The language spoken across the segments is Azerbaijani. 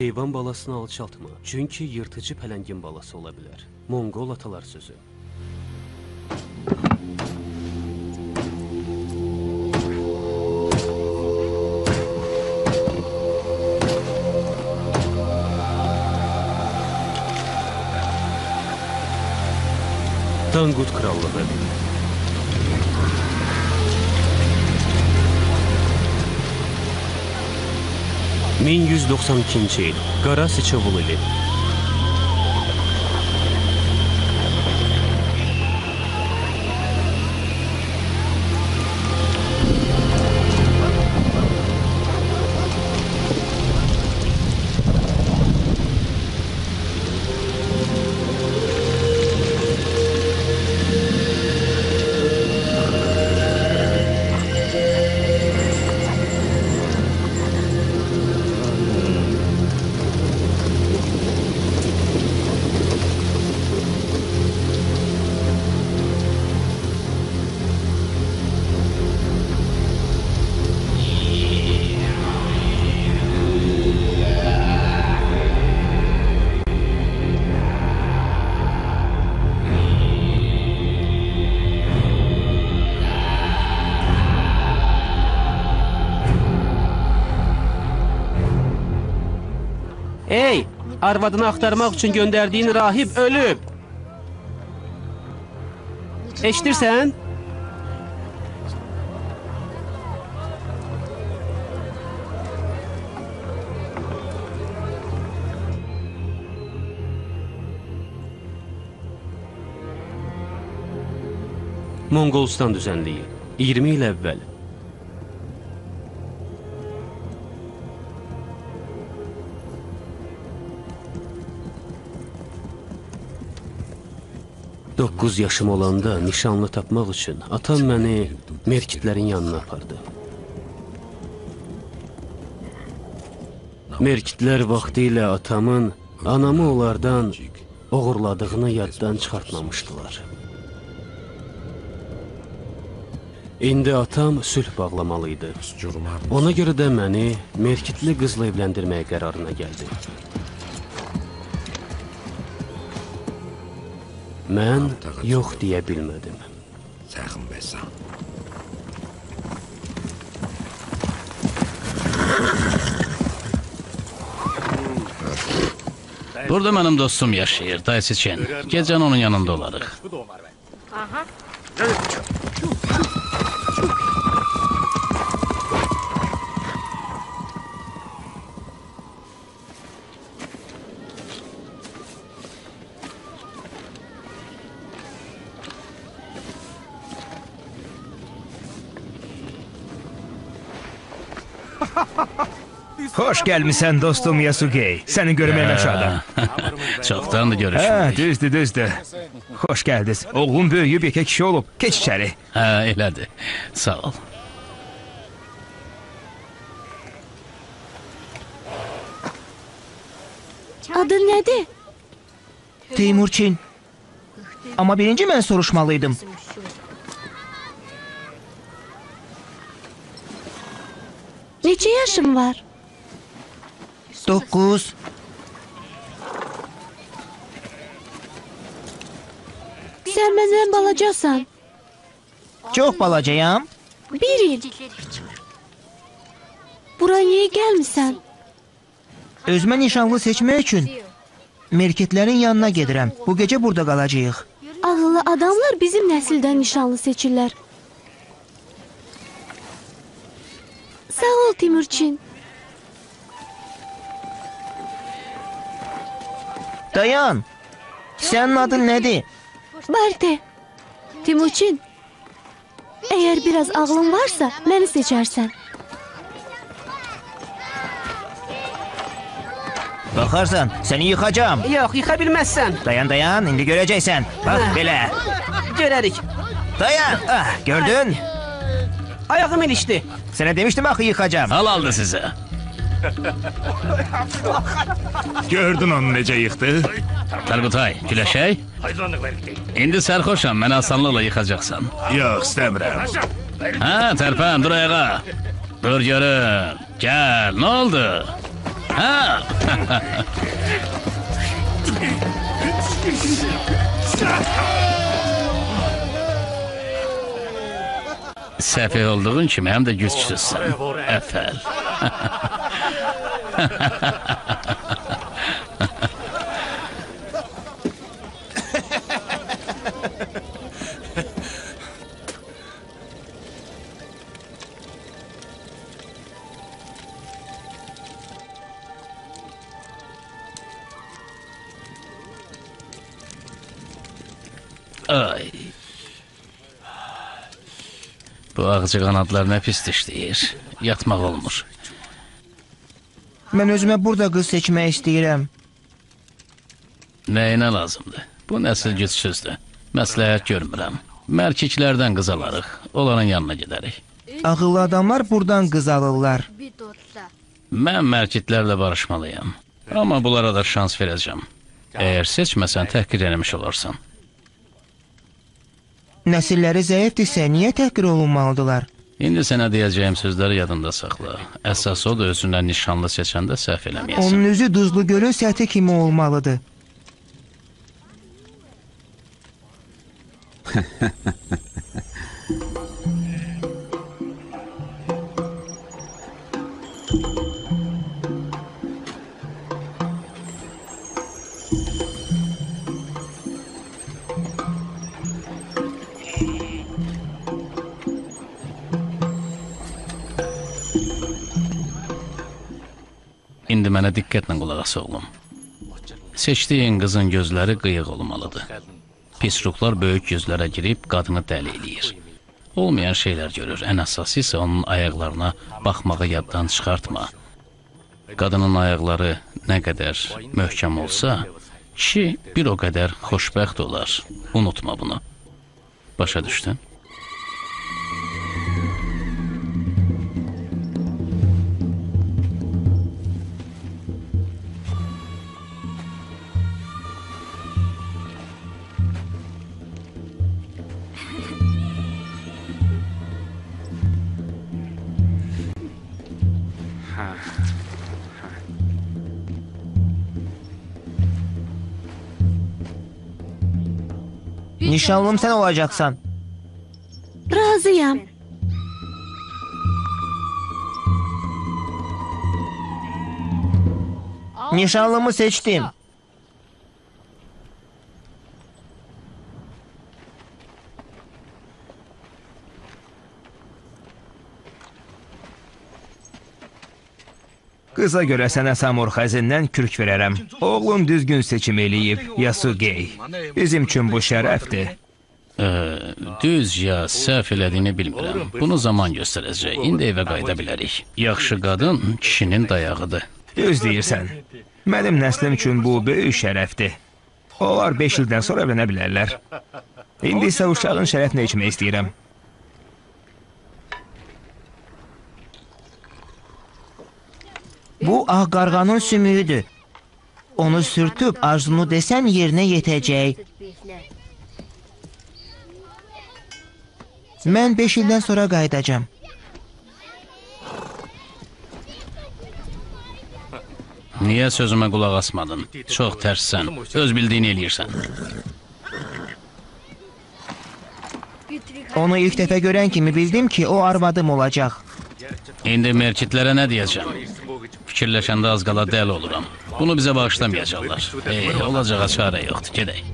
Heyvan balasını alçaltma. Çünki yırtıcı pələngin balası ola bilər. Monqol atalar sözü. Danqut krallığı. 1192-ci il. Qara Sıçovul ili. Arvadını axtarmaq üçün göndərdiyin rahib ölüb. Eşidirsən? Monqolistan düzənliyi 20 il əvvəl Doqquz yaşım olanda nişanlı tapmaq üçün atam məni Merkitlərin yanına apardı. Merkitlər vaxtilə atamın anamı onlardan oğurladığını yaddan çıxartmamışdılar. İndi atam sülh bağlamalı idi. Ona görə də məni Merkitli qızla evləndirməyə qərarına gəldi. Mən yox deyə bilmədim. Sağın bəsən. Burada mənim dostum yaşayır, dayısı Çen. Gecən onun yanında olarıq. Hoş gelmişsən dostum Yasugey. Səni görməyimə şadam. Çoxdandır Hə, görüşmürük. düzdür, düzdür. Xoş gəldiniz. Oğlum böyüyüb yekə kişi olub. Keç içəri. Hə, elədir. Sağ ol. Adın nədir? Teymurçin. Amma birinci mən soruşmalıydım. Neçə yaşın var? 9. Sən məndən balacasan. Çox balacayam. Bir il. Bura niyə gəlmisən? Özümə nişanlı seçmək üçün merketlərin yanına gedirəm. Bu gecə burada qalacağıq. Ağıllı adamlar bizim nəsildən nişanlı seçirlər. Sağ ol Timurçin. Dayan. Sənin adın nədir? Barte. Timurçin. Əgər biraz ağlın varsa, məni seçərsən. Baxarsan, səni yıxacağam. Yox, yıxa bilməzsən. Dayan, dayan, indi görəcəksən. Bax belə. Görərik. Dayan. Ah, gördün? Ayağım ilişdi. Sənə demişdim axı yıxacağam. Halaldır sizə. Gördün onu necə yıxdı? Tarqutay, Güləşək. İndi sərxoşam, məni asanlıqla yıxacaqsan. Yox, istəmirəm. Hə, tərpən, dur ayağa. Dur görüm. Gəl, nə oldu? Ha? Səfih olduğun kimi həm də gücsüzsən. Əfəl. Ay. Bu ağcı qanadlar nə pis dişləyir. Yatmaq olmur. Mən özümə burada qız seçmək istəyirəm. Nəyinə lazımdır? Bu nəsil gücsüzdür. Məsləhət görmürəm. Mərkiklərdən qız alarıq. Onların yanına gedərik. Ağıllı adamlar buradan qız alırlar. Mən mərkitlərlə barışmalıyam. Amma bunlara da şans verəcəm. Əgər seçməsən təhqir eləmiş olarsan. Nəsilləri zəifdirsə niyə təhqir olunmalıdırlar? İndi sənə deyəcəyim sözləri yadında saxla. Əsas o da özündən nişanlı seçəndə səhv eləməyəsən. Onun üzü duzlu gölün səthi kimi olmalıdır. İndi mənə diqqətlə qulaq as oğlum. Seçdiyin qızın gözləri qıyıq olmalıdır. Pis ruhlar böyük gözlərə girib qadını dəli eləyir. Olmayan şeylər görür. Ən əsası isə onun ayaqlarına baxmağı yaddan çıxartma. Qadının ayaqları nə qədər möhkəm olsa, kişi bir o qədər xoşbəxt olar. Unutma bunu. Başa düşdün? Nişanlım sən olacaqsan. Razıyam. Nişanlımı seçdim. Qıza görə sənə Samur xəzindən kürk verərəm. Oğlun düzgün seçim eləyib, Yasugey. Bizim üçün bu şərəfdir. Ə, düz ya səhv elədiyini bilmirəm. Bunu zaman göstərəcək. İndi evə qayıda bilərik. Yaxşı qadın kişinin dayağıdır. Düz deyirsən. Mənim nəslim üçün bu böyük şərəfdir. Onlar 5 ildən sonra evlənə bilərlər. İndi isə uşağın şərəfinə içmək istəyirəm. Bu ağ qarğanın sümüyüdür. Onu sürtüb arzunu desən yerinə yetəcək. Mən 5 ildən sonra qayıdacam. Niyə sözümə qulaq asmadın? Çox tərssən. Öz bildiyini eləyirsən. Onu ilk dəfə görən kimi bildim ki, o arvadım olacaq. İndi merkitlərə nə deyəcəm? Fikirləşəndə az qala dəli oluram. Bunu bizə bağışlamayacaqlar. Ey, olacağa çarə yoxdur. Gedək.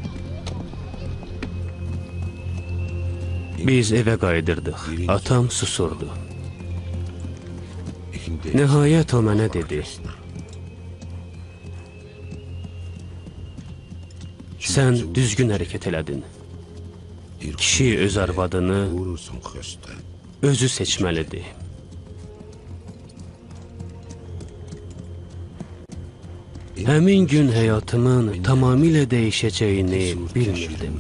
Biz evə qayıdırdıq. Atam susurdu. Nəhayət o mənə dedi. Sən düzgün hərəkət elədin. Kişi öz arvadını özü seçməlidir. Həmin gün həyatımın tamamilə dəyişəcəyini bilmirdim.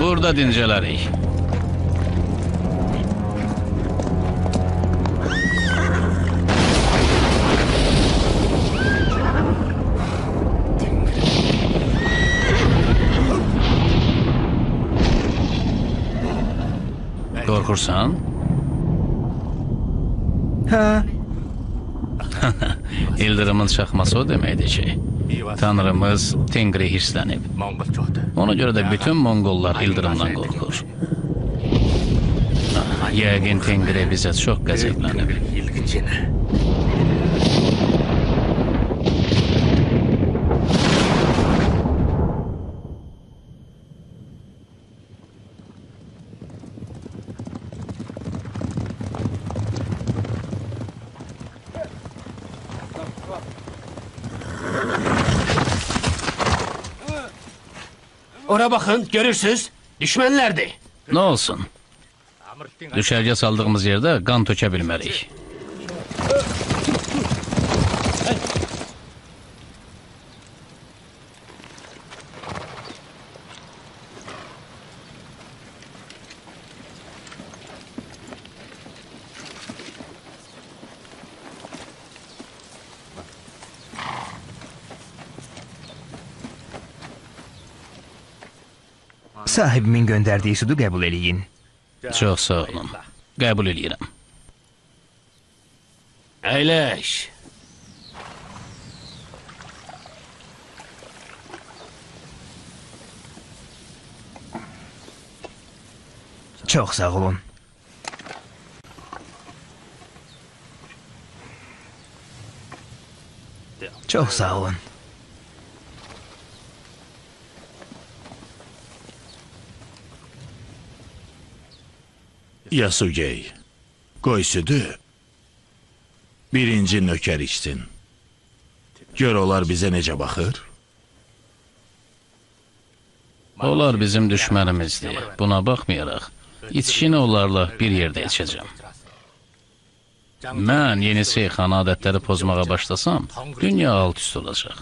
Burada dincələrik. Qorxursan? Hə, İldırımın çaxması o deməkdir ki, Tanrımız Tengri hirslənib. Ona görə də bütün Monqollar ildırımdan qorxur. Yəqin Tengri bizə çox qəzəblənib. Ora baxın, görürsüz? Düşmənlərdir. Nə olsun? Düşərgə saldığımız yerdə qan tökə Sahibimin göndərdiyi südü qəbul eləyin. Çox sağ olun. Qəbul eləyirəm. Əyləş. Çox sağ olun. Çox sağ olun. Yasugey, qoy südü birinci nökər içsin. Gör onlar bizə necə baxır. Onlar bizim düşmənimizdir. Buna baxmayaraq, içkini onlarla bir yerdə içəcəm. Mən yeni seyxan adətləri pozmağa başlasam, dünya alt üst olacaq.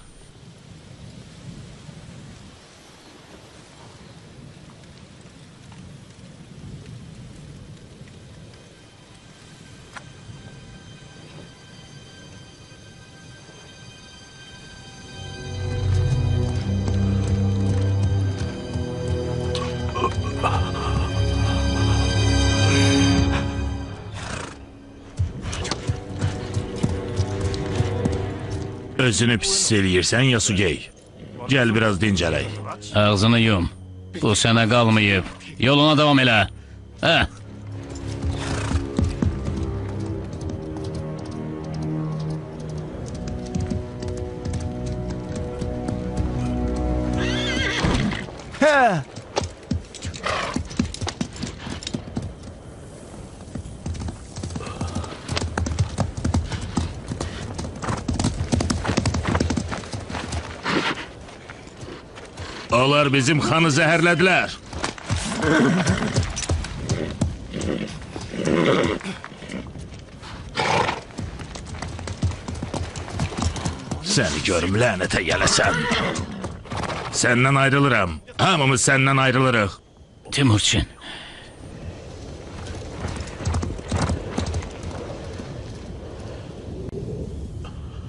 Özünü pis hiss eləyirsən Yasugey. Gəl biraz dincələk. Ağzını yum. Bu sənə qalmayıb. Yoluna davam elə. Hə? Hə! Onlar bizim xanı zəhərlədilər. Səni görüm lənətə gələsən. Səndən ayrılıram. Hamımız səndən ayrılırıq. Timurçin.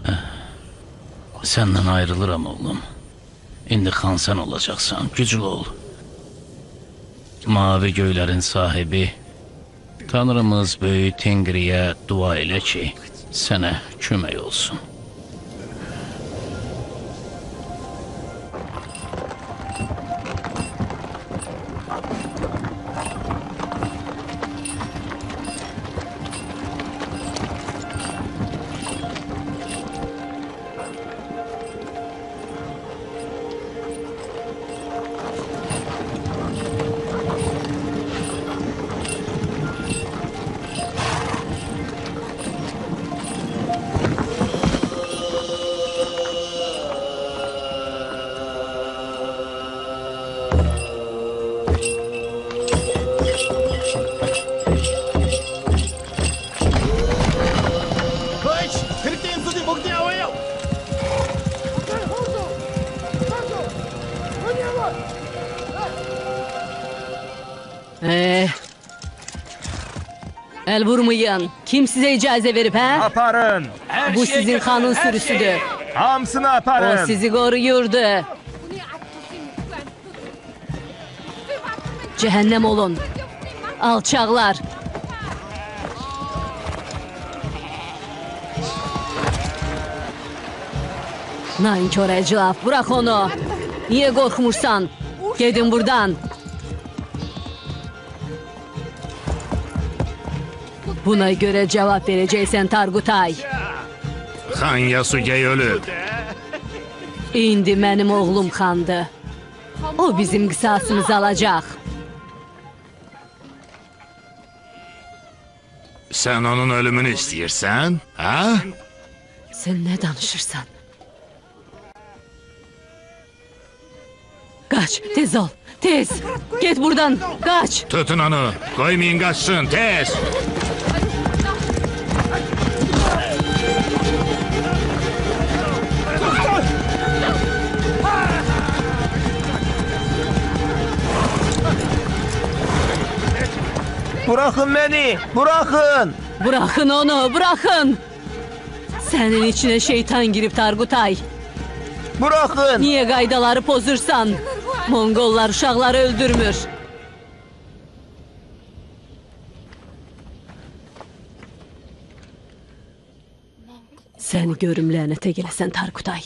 Hə. Səndən ayrılıram oğlum. İndi xan sən olacaqsan, güclü ol. Mavi göylərin sahibi Tanrımız böyük Tengriyə dua elə ki, sənə kömək olsun. Vurmayın. Kim size icazə verib, hə? Aparın. Bu sizin xanın sürüsüdür. Hamısını aparın. O sizi qoruyurdu. Cəhənnəm olun. Alçaqlar. Nankor əclaf, bırak onu. Niye qorxmursan? Gedin buradan. Buna göre cevap vereceksen Targutay. Xan Yasugey ölüb. İndi mənim oğlum xandı. O bizim qisasımızı alacaq. Sən onun ölümünü istəyirsən? Hə? Sen ne danışırsan? Kaç, tez ol, tez. Git buradan, kaç. Tutun onu. Qoymayın qaçsın, tez. Buraxın məni, buraxın. Bırakın onu, bırakın. Senin içine şeytan girip Targutay. Buraxın. Niye qaydaları pozursan? Mongollar uşaqları öldürmür. Səni görüm lənətə gələsən Tarkutay.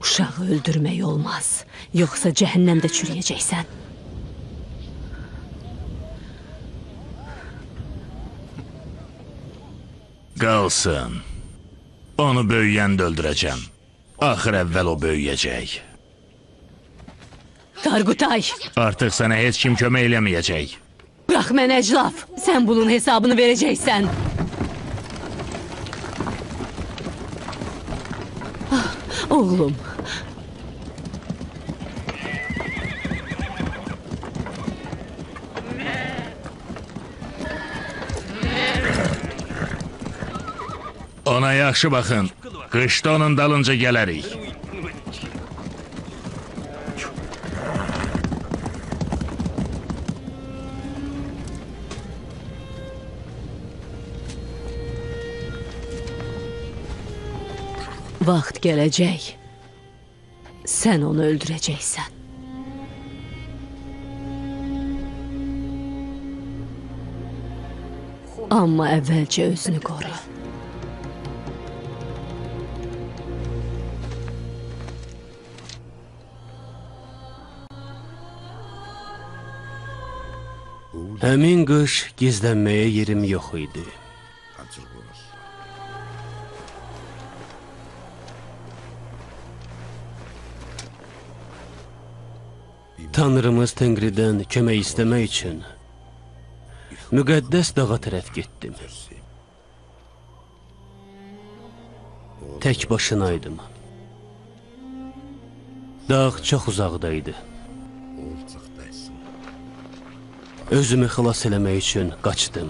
Uşağı öldürmək olmaz. Yoxsa cəhənnəmdə çürüyəcəksən. Qalsın. Onu böyüyəndə öldürəcəm. Axır əvvəl o böyüyəcək. Tarkutay, Artıq sənə heç kim kömək eləməyəcək. bırax mənə əclaf. Sən bunun hesabını verəcəksən. Ah, Oğlum, Ona yaxşı baxın. Qışda onun dalınca gələrik. vaxt gələcək. Sən onu öldürəcəksən. Amma əvvəlcə özünü qoru. Həmin qış gizlənməyə yerim yox idi. Tanrımız Tengridən kömək istəmək üçün müqəddəs dağa tərəf getdim. Tək başınaydım. Dağ çox uzaqda idi. Özümü xilas eləmək üçün qaçdım.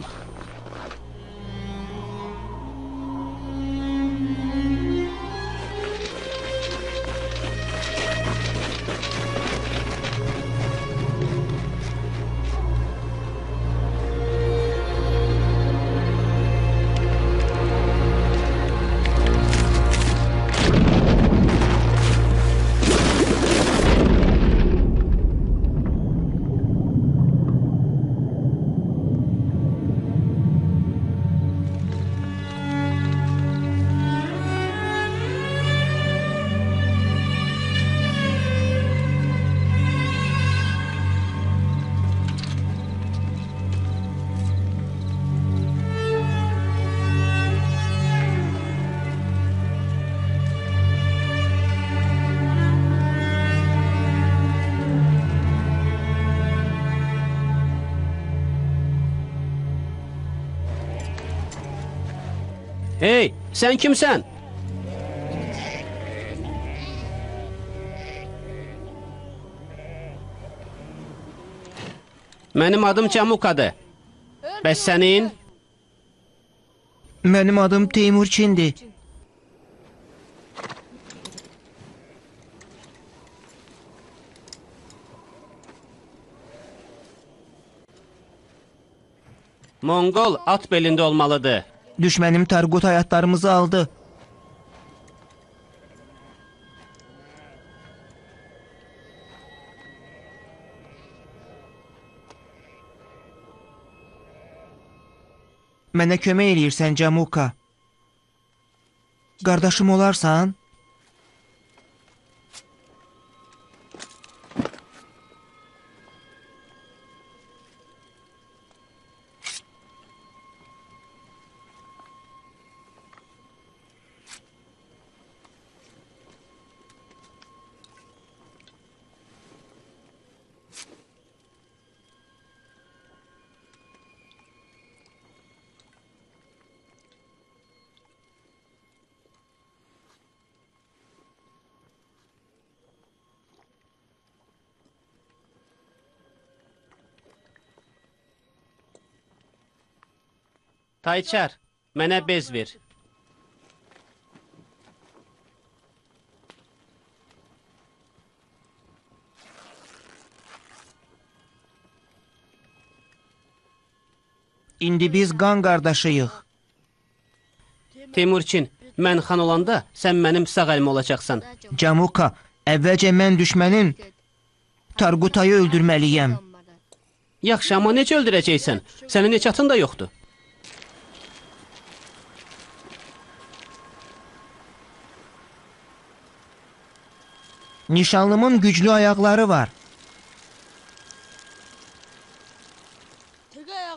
Hey, sen kimsen? Mənim adım Camukadır. Bəs sənin? Mənim adım Teymurçindir. Mongol at belində olmalıdır. Düşmənim Tarqut həyatlarımızı aldı. Mənə kömək eləyirsən, Camuka. Qardaşım olarsan? Tayçər, mənə bez ver. İndi biz qan qardaşıyıq. Teymurçin, mən xan olanda sən mənim sağ əlim olacaqsan. Camuka, əvvəlcə mən düşmənin Tarqutayı öldürməliyəm. Yaxşı, amma necə öldürəcəksən? Sənin heç atın da yoxdur. Nişanlımın güclü ayaqları var.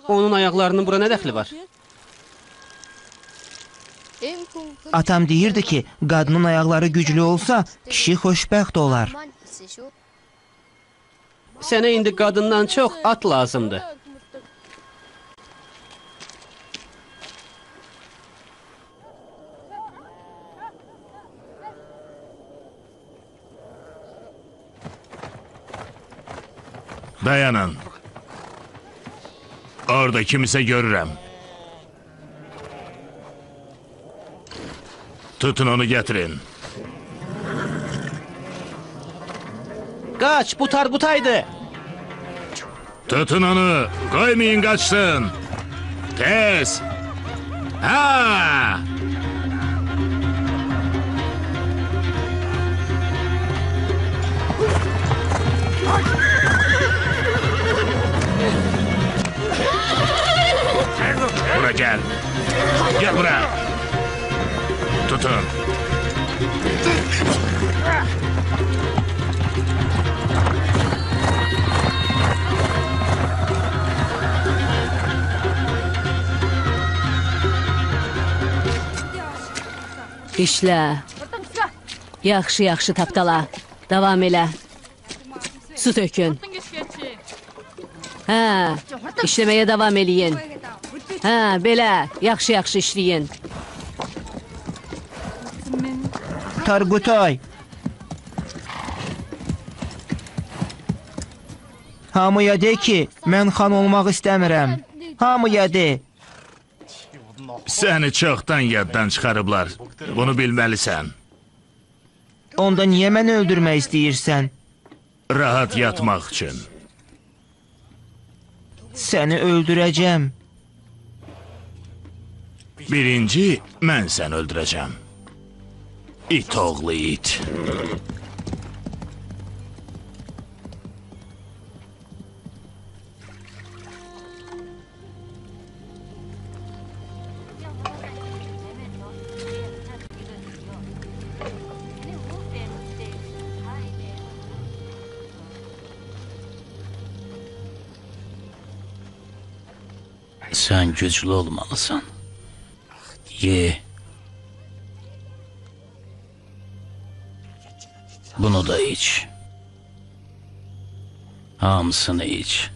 Onun ayaqlarının bura nə dəxli var? Atam deyirdi ki, qadının ayaqları güclü olsa, kişi xoşbəxt olar. Sənə indi qadından çox at lazımdır. Dayanın. Orada kimisə görürəm. Tutun onu gətirin. Qaç, bu Tarqutaydı. Tutun onu. Koymayın kaçsın. Tez. Ha! Bura gel. Gel buraya. Tutun. İşlə. Yaxşı-yaxşı tapdala. Davam elə. Su tökün. Hə, işləməyə davam eləyin. Hə, belə, yaxşı-yaxşı işləyin. Tarqutay. Hamıya de ki, mən xan olmaq istəmirəm. Hamıya de. Səni çoxdan yaddan çıxarıblar. Bunu bilməlisən. Onda niyə məni öldürmək istəyirsən? Rahat yatmaq üçün. Səni öldürəcəm. Birinci mən səni öldürəcəm. İt oğlu it. Sən güclü olmalısan. Ye. Bunu da iç. Hamısını iç.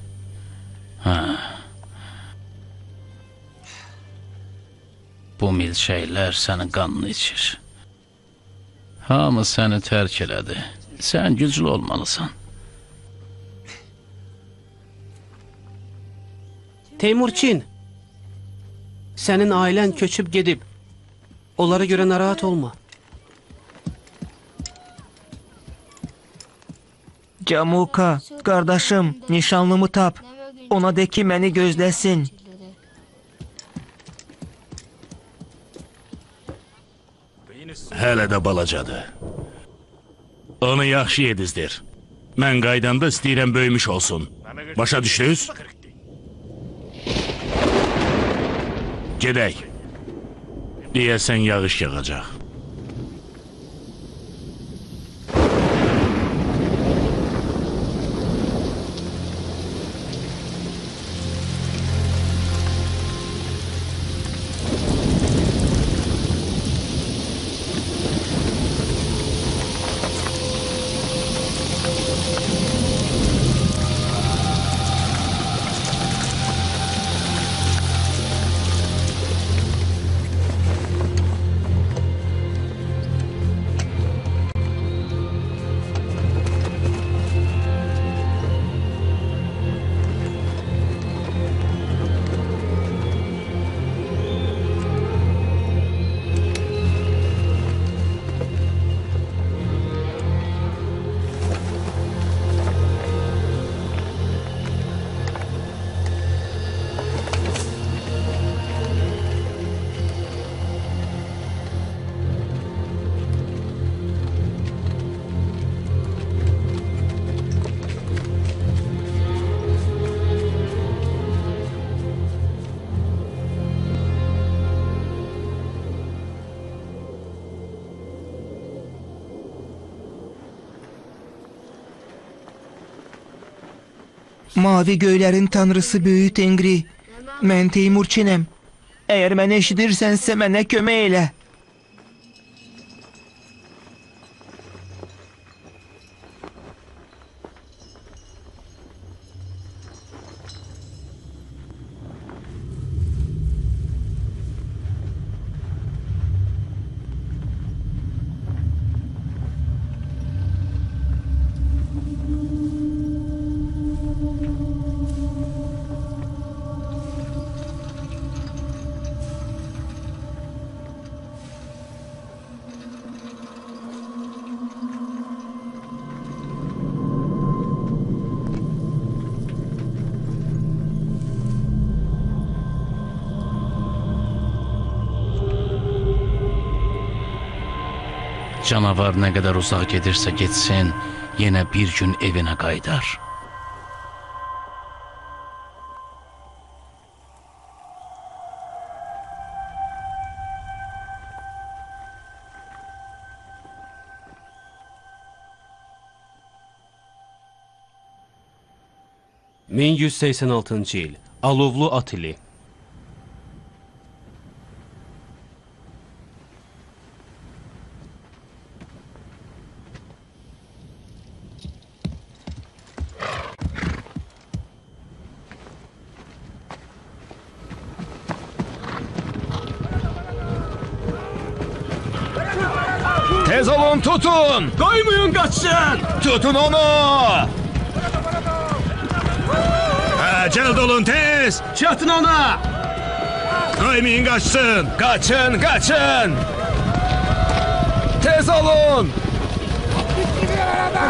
Ha. Bu milçəklər sənin qanını içir. Hamı səni tərk elədi. Sən güclü olmalısan. Teymurçin, sənin ailən köçüb gedib. Onlara görə narahat olma. Camuka, qardaşım, nişanlımı tap. Ona de ki, məni gözləsin. Hələ də balacadır. Onu yaxşı yedizdir. Mən qaydanda istəyirəm böyümüş olsun. Başa düşdünüz? Gedək. Deyəsən yağış yağacaq. Mavi göylərin tanrısı böyük Tengri. Mən Teymurçinəm. Əgər məni eşidirsənsə mənə kömək elə. Canavar nə qədər uzaq gedirsə getsin, yenə bir gün evinə qayıdar. ...1186-cı il. Alovlu at Qaçsın! Tutun onu. Cəld olun tez. Çatın ona! Qoymayın qaçsın. Kaçın kaçın. Tez olun.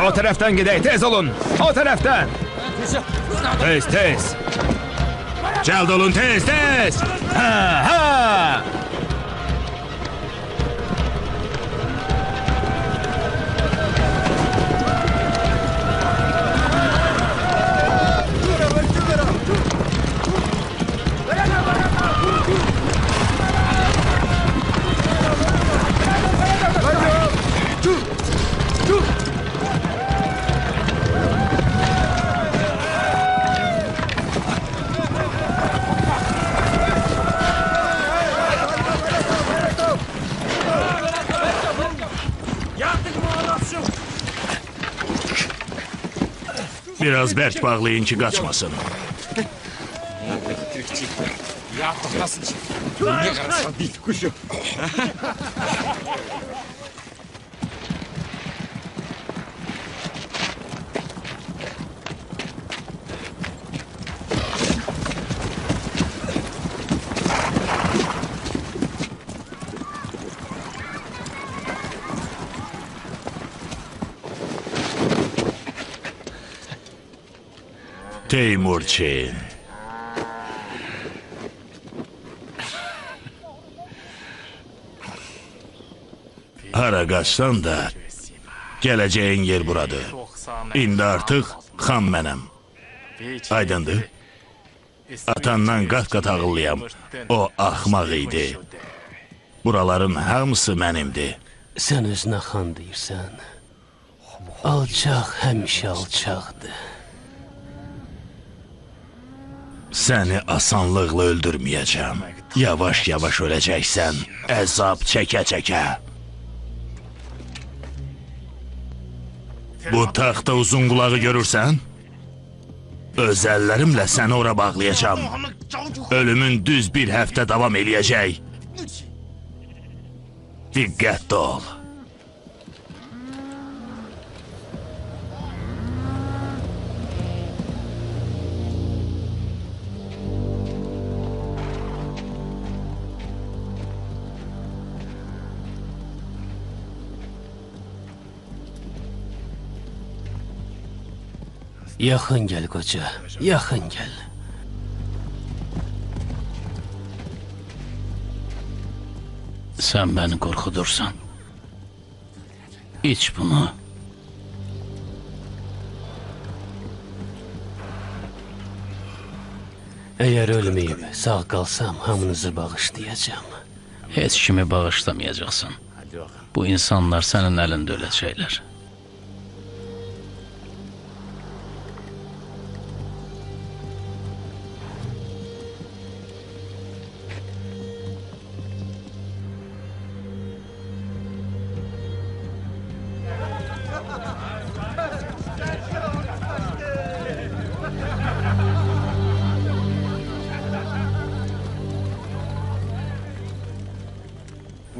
O taraftan gidelim tez olun. O taraftan. Tez tez. Cəld olun tez tez. Ha ha. Biraz bərk bağlayın ki qaçmasın. Teymurçin. Hara qaçsan da gələcəyin yer buradır. İndi artıq xan mənəm. Aydındır? Atandan qat-qat ağıllıyam. O axmaq idi. Buraların hamısı mənimdir. Sən özünə xan deyirsən. Alçaq həmişə alçaqdır. Səni asanlıqla öldürməyəcəm. Yavaş-yavaş öləcəksən, əzab çəkə-çəkə. Bu taxta uzun qulağı görürsən? Öz əllərimlə səni ora bağlayacağam. Ölümün düz bir həftə davam eləyəcək. Diqqətli ol. Yaxın gəl qoca, yaxın gəl. Sən məni qorxudursan. İç bunu. Əgər ölməyib sağ qalsam hamınızı bağışlayacağam. Heç kimi bağışlamayacaqsan. Bu insanlar sənin əlində öləcəklər.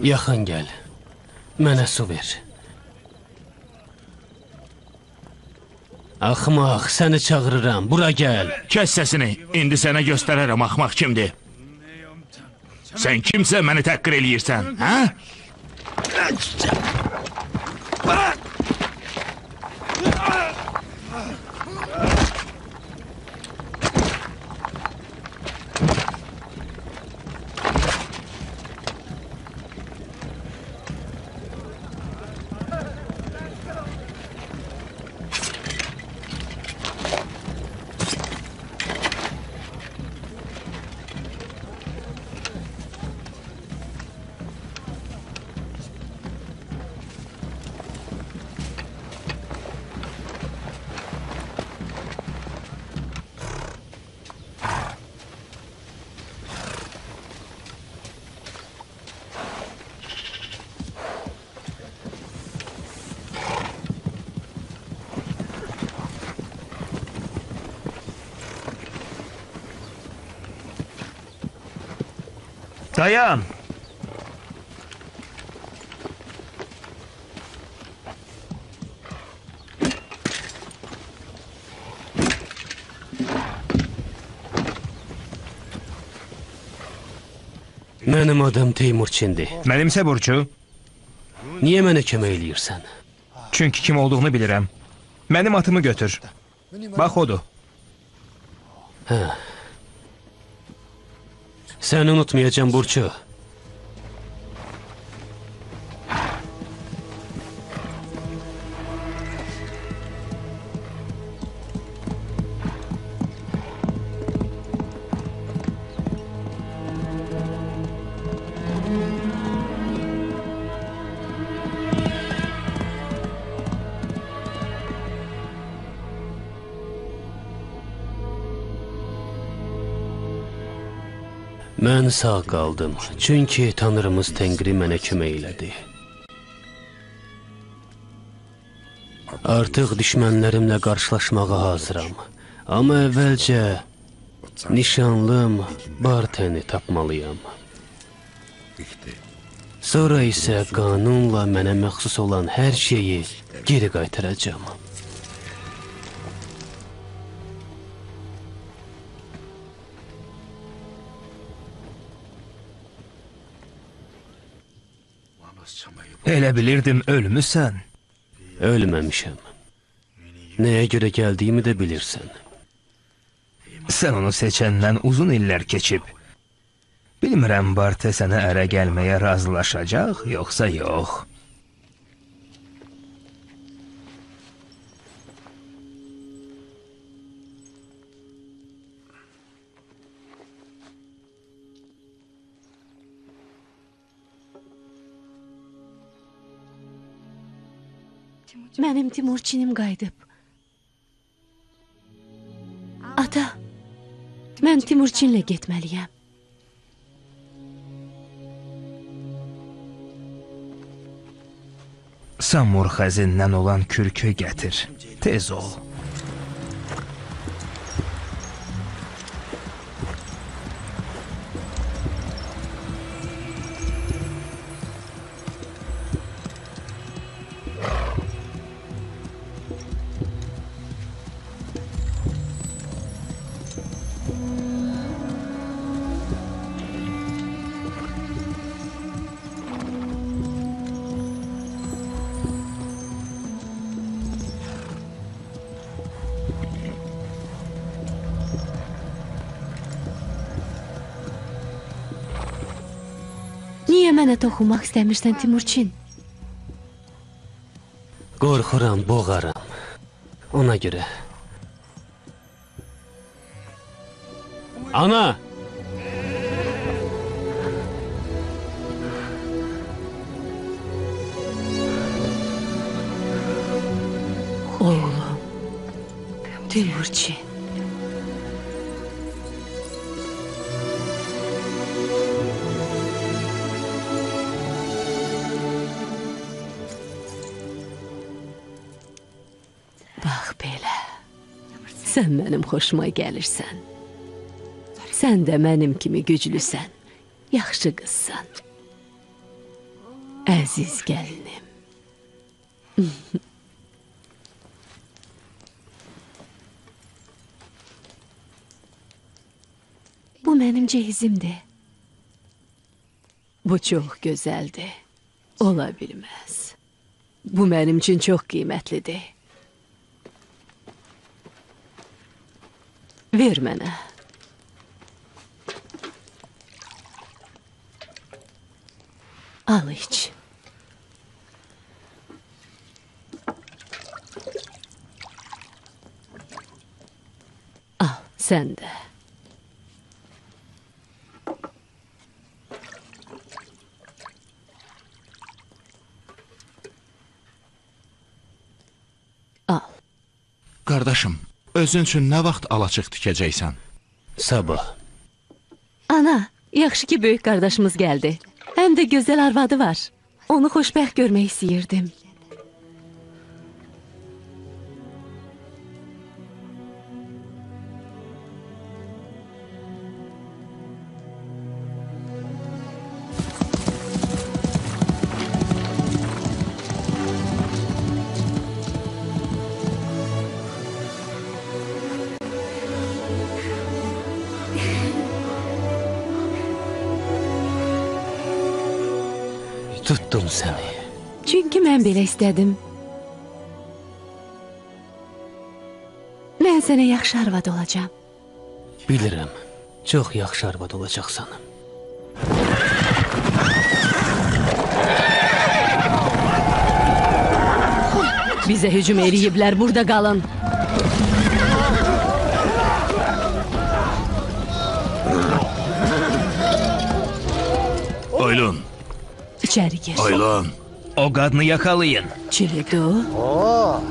Yaxın gəl. Mənə su ver. Axmaq, səni çağırıram. Bura gəl. Kəs səsini. İndi sənə göstərərəm axmaq kimdir. Sən kimsə məni təhqir eləyirsən, hə? Dayan. Mənim adım Teymurçindir. Mənimsə Burcu. Niyə mənə kömək eləyirsən? Çünki kim olduğunu bilirəm. Mənim atımı götür. Bax odur. Sen unutmayacaksın Burcu. Mən sağ qaldım, çünki Tanrımız Tengri mənə kömək elədi. Artıq düşmənlərimlə qarşılaşmağa hazıram. Amma əvvəlcə nişanlım Barteni tapmalıyam. Sonra isə qanunla mənə məxsus olan hər şeyi geri qaytaracağam. Elə bilirdim ölmüsən. Ölməmişəm. Nəyə görə gəldiyimi də bilirsən. Sən onu seçəndən uzun illər keçib. Bilmirəm Barte sənə ərə gəlməyə razılaşacaq, yoxsa yox. Mənim Timurçinim qayıdıb. Ata, mən Timurçinlə getməliyəm. Samur xəzindən olan kürkü gətir. Tez ol. Toxunmaq istəmirsən Timurçin? Qorxuram, boğaram. Ona görə. Ana! Oğlum. Timurçin. Sən mənim xoşuma gəlirsən. Sən də mənim kimi güclüsən. Yaxşı qızsan. Əziz gəlinim. Bu mənim cehizimdir. Bu çox gözəldir. Ola bilməz. Bu mənim üçün çox qiymətlidir. Ver mənə. Al iç. Al, sən də. Al. Qardaşım, özün üçün nə vaxt alaçıq tikəcəksən? Sabah. Ana, yaxşı ki böyük qardaşımız gəldi. Həm də gözəl arvadı var. Onu xoşbəxt görmək istəyirdim. Səni. Çünki mən belə istədim. Mən sənə yaxşı arvad olacağam. Bilirəm. Çox yaxşı arvad olacaqsan. Bizə hücum eləyiblər, burada qalın. Oylun, İçəri gir. oylun. O qadını yakalayın. Çilidu. o?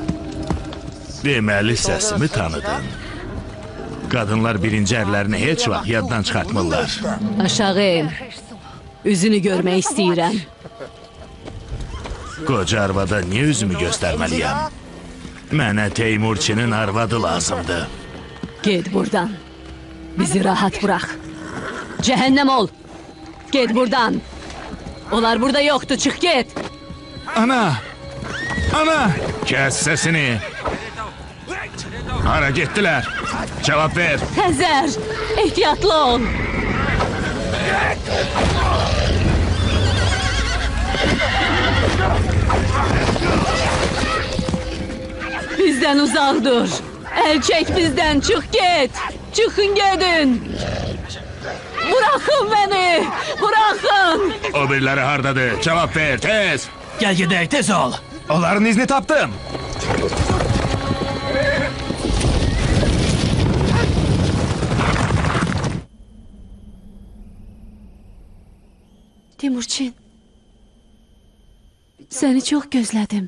Deməli səsimi tanıdın. Qadınlar birinci ərlərini heç vaxt yaddan çıxartmırlar. Aşağı en. Üzünü görmək istəyirəm. Qoca arvada niyə üzümü göstərməliyəm? Mənə Teymurçinin arvadı lazımdır. Get buradan. Bizi rahat bırak. Cehennem ol. Get buradan. Onlar burada yoktu. Çık git. Ana! Ana! Kəs səsini! Hara getdilər? Cavab ver! Tezer. ehtiyatlı ol. Bizden uzak dur. El çek bizden. Çık git. Çıkın gidin. Bırakın beni. Bırakın. O biriləri hardadır? Cavab ver, tez! Gəl gedək, tez ol. Onların izni tapdım. Timurçin. Səni çox gözlədim.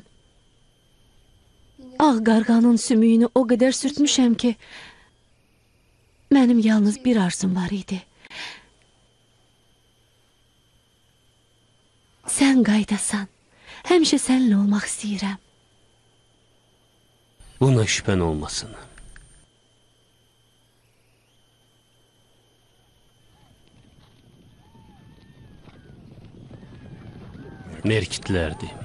Ağ qarğanın sümüyünü o qədər sürtmüşəm ki, mənim yalnız bir arzum var idi. Sən qaydasan. Həmişə səninlə olmaq istəyirəm. Buna şübhən olmasın. Merkitlərdir.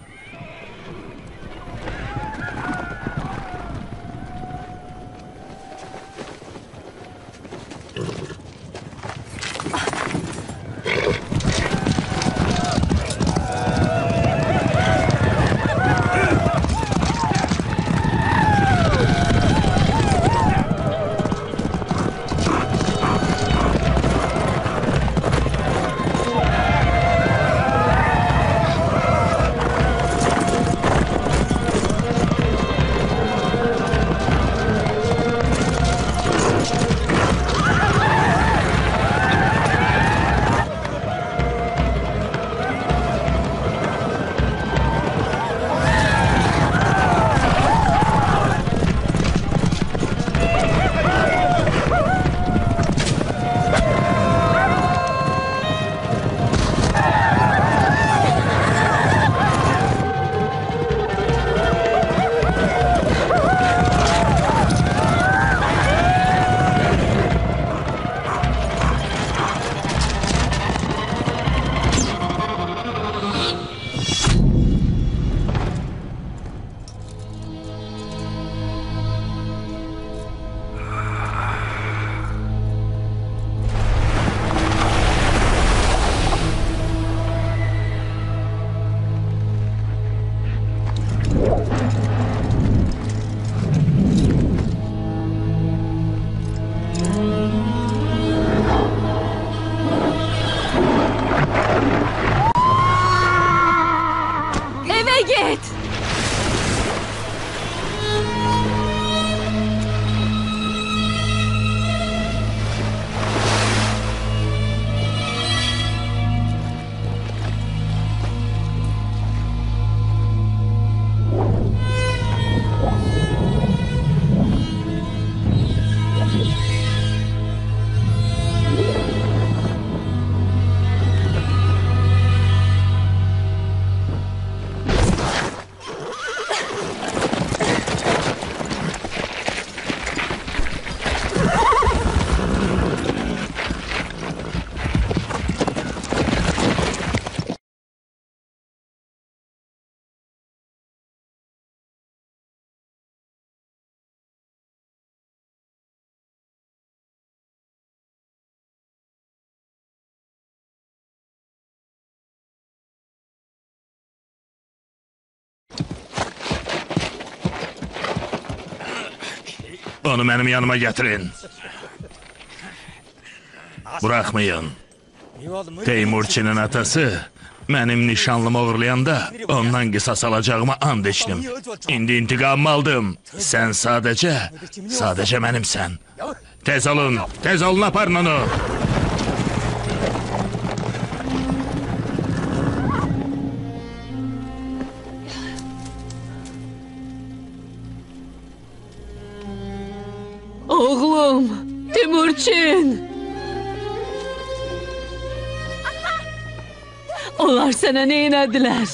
Onu mənim yanıma gətirin. Buraxmayın. Teymurçinin atası mənim nişanlımı uğurlayanda ondan qisas alacağıma and içdim. İndi intiqamımı aldım. Sən sadəcə, sadəcə mənimsən. Tez olun, tez olun aparın onu. Onlar sənə nə elədilər?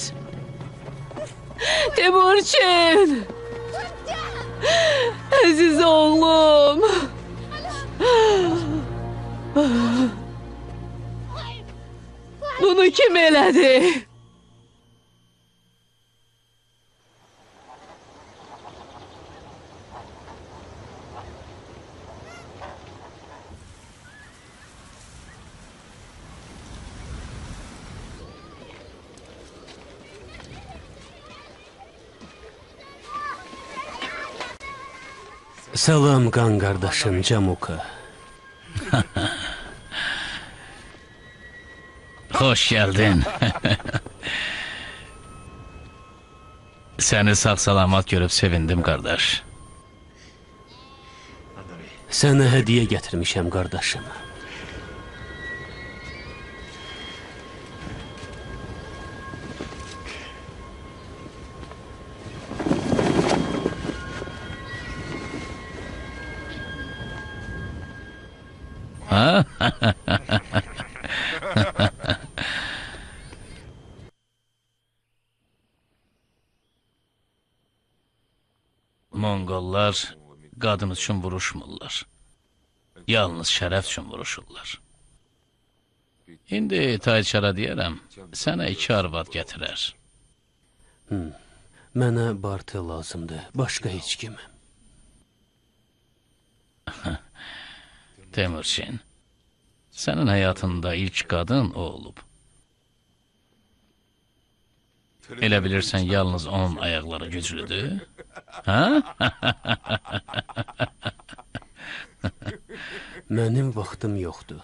Timurçin! Əziz oğlum! Bunu kim elədi? Salam qan qardaşım Camuka. Xoş gəldin. Səni sağ-salamat görüb sevindim qardaş. Sənə hədiyyə gətirmişəm qardaşım. Ha? Monqollar qadın üçün vuruşmurlar. Yalnız şərəf üçün vuruşurlar. İndi tayçara deyərəm, sənə iki arvad gətirər. Mənə Bartel lazımdır, başqa heç kim. Temurçin, sənin həyatında ilk qadın o olub. Elə bilirsən yalnız onun ayaqları güclüdür? Ha? Mənim vaxtım yoxdur.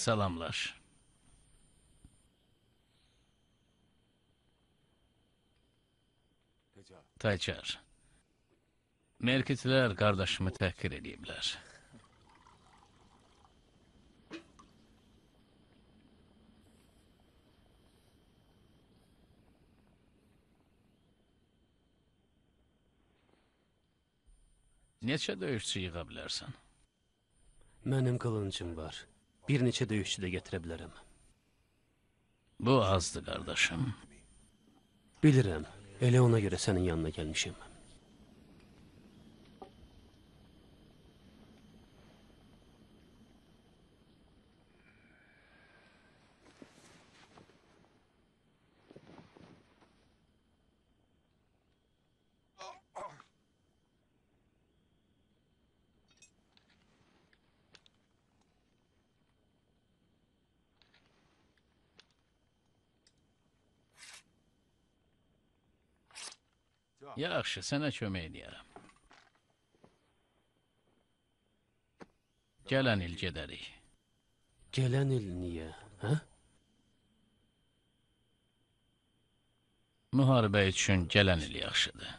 Salamlaş. Tayçar. Merkitlər qardaşımı təhqir ediblər. Neçə döyüşçü yığa bilərsən? Mənim qılıncım var. Bir neçə döyüşçü də gətirə bilərəm. Bu azdır qardaşım. Bilirəm. Elə ona görə sənin yanına gəlmişəm. Yaxşı, sənə kömək edərəm. Gələn il gedərik. Gələn il niyə? Hə? Müharibə üçün gələn il yaxşıdır.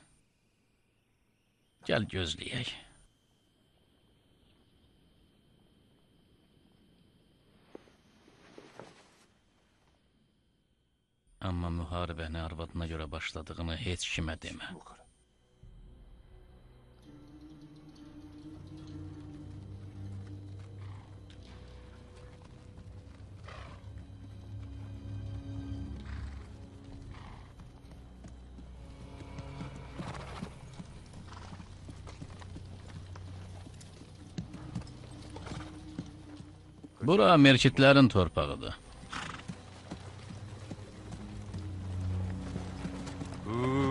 Gəl gözləyək. Amma müharibəni arvadına görə başladığını heç kimə demə. Bura merkitlərin torpağıdır. Ooh.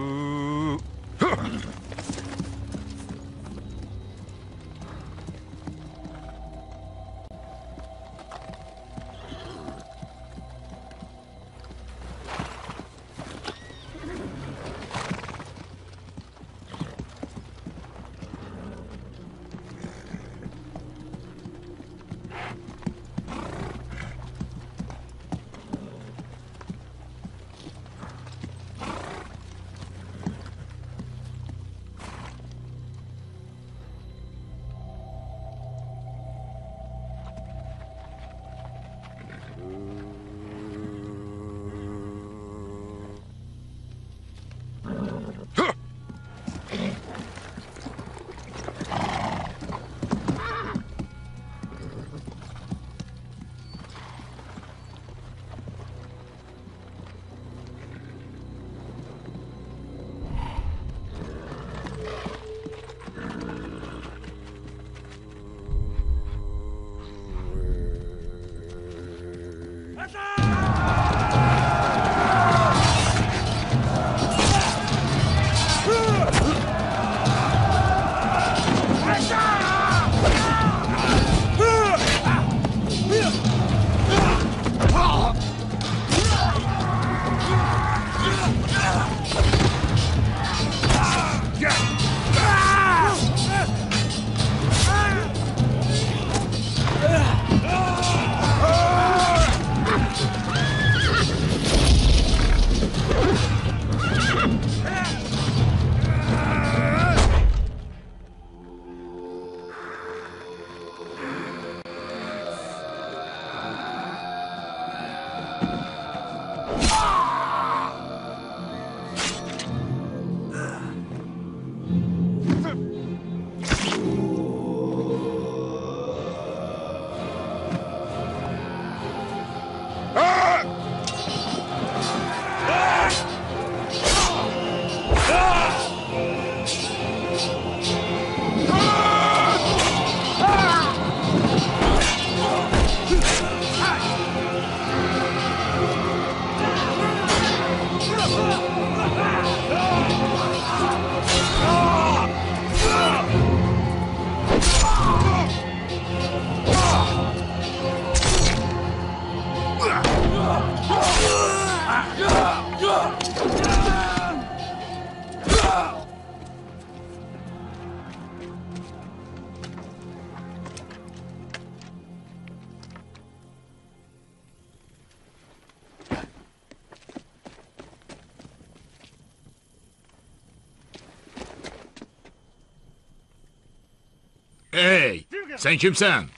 Sen kimsən?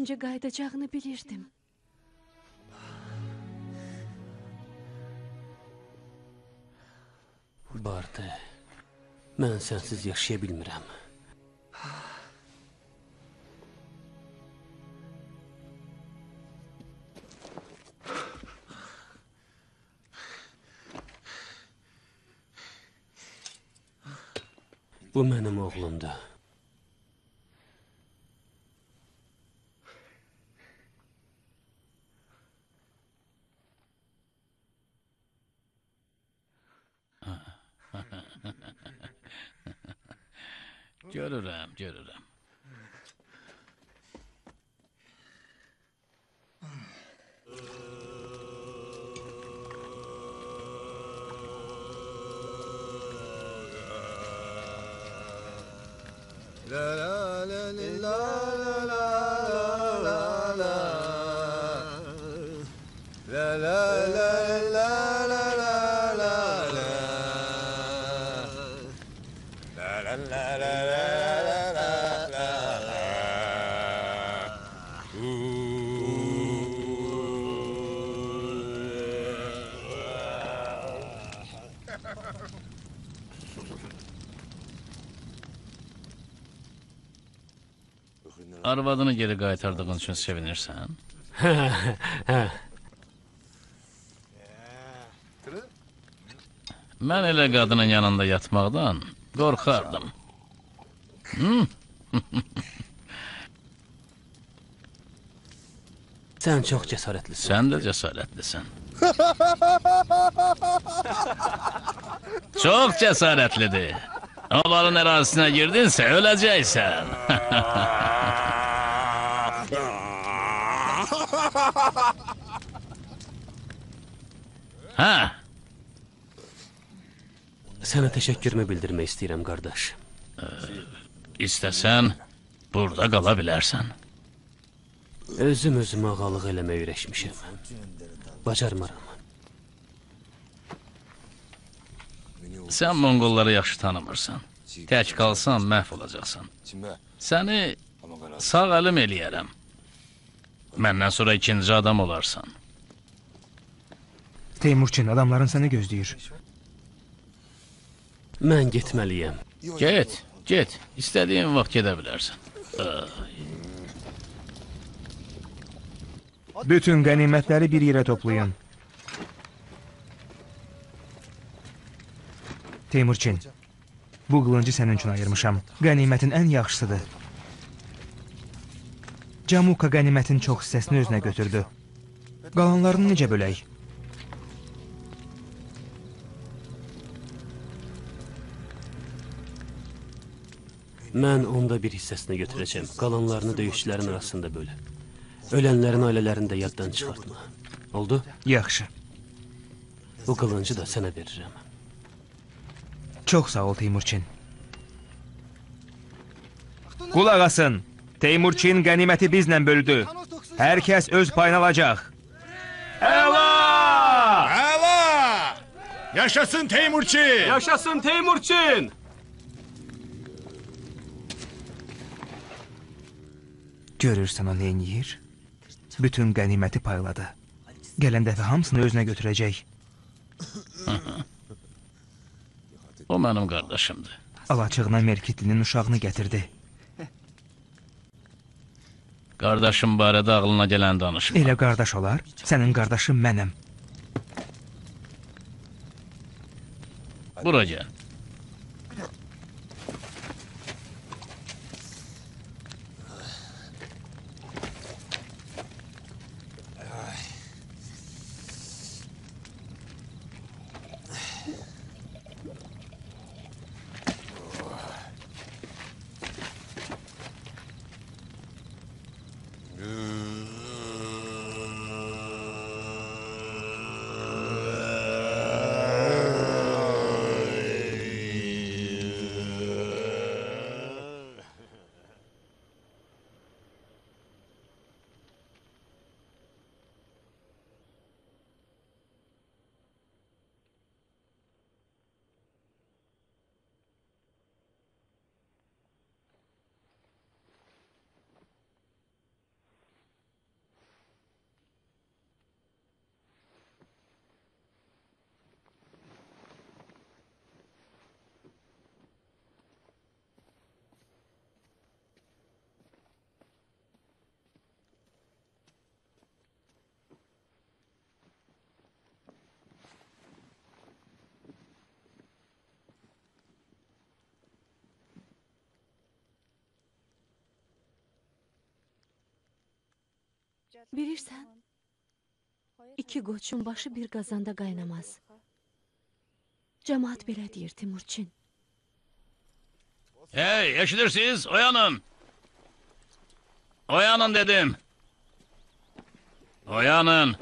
Dalımca qayıdacağını bilirdim. Bardı, mən sənsiz yaşaya bilmirəm. Bu mənim oğlumdur. Arvadını geri qaytardığın üçün sevinirsən? Hə, Mən elə qadının yanında yatmaqdan qorxardım. sən çox cəsarətlisən. Sən də cəsarətlisən. Çox cəsarətlidir. Onların ərazisinə girdinsə öləcəksən. Sənə təşəkkürümü bildirmək istəyirəm, qardaş. istəsən burada qala bilərsən. Özüm özümə ağalıq eləməyə öyrəşmişəm. Bacarmaram. Sən Monqolları yaxşı tanımırsan. Tək qalsan məhv olacaqsan. Səni sağ əlim eləyərəm. Məndən sonra ikinci adam olarsan. Teymurçin, adamların səni gözləyir. Mən getməliyəm. Get, get. İstədiyin vaxt gedə bilərsən. Bütün qənimətləri bir yerə toplayın. Teymurçin, bu qılıncı sənin üçün ayırmışam. Qənimətin ən yaxşısıdır. Camuka qənimətin çox hissəsini özünə götürdü. Qalanlarını necə bölək? Mən onda bir hissəsini götürəcəm. Qalanlarını döyüşçülərin arasında böl. Ölənlərin ailələrini də yaddan çıxartma. Oldu? Yaxşı. Bu qılıncı da sənə verirəm. Çox sağ ol Teymurçin. Qulaq asın. Teymurçin qəniməti bizlə böldü. Hər kəs öz payını alacaq. Əla! Əla! Yaşasın Teymurçin! Yaşasın Teymurçin! Görürsən o neyniyir? Bütün qəniməti payladı. Gələn dəfə hamısını özünə götürəcək. O mənim qardaşımdır. Alaçığına Merkitlinin uşağını gətirdi. Qardaşım barədə ağlına gələn danışma. Elə qardaş olar. Sənin qardaşın mənəm. Bura gəl. Bilirsən, iki qoçun başı bir qazanda qaynamaz. Cəmaat belə deyir Timurçin. Hey, eşidirsiniz? Oyanın. Oyanın dedim. Oyanın.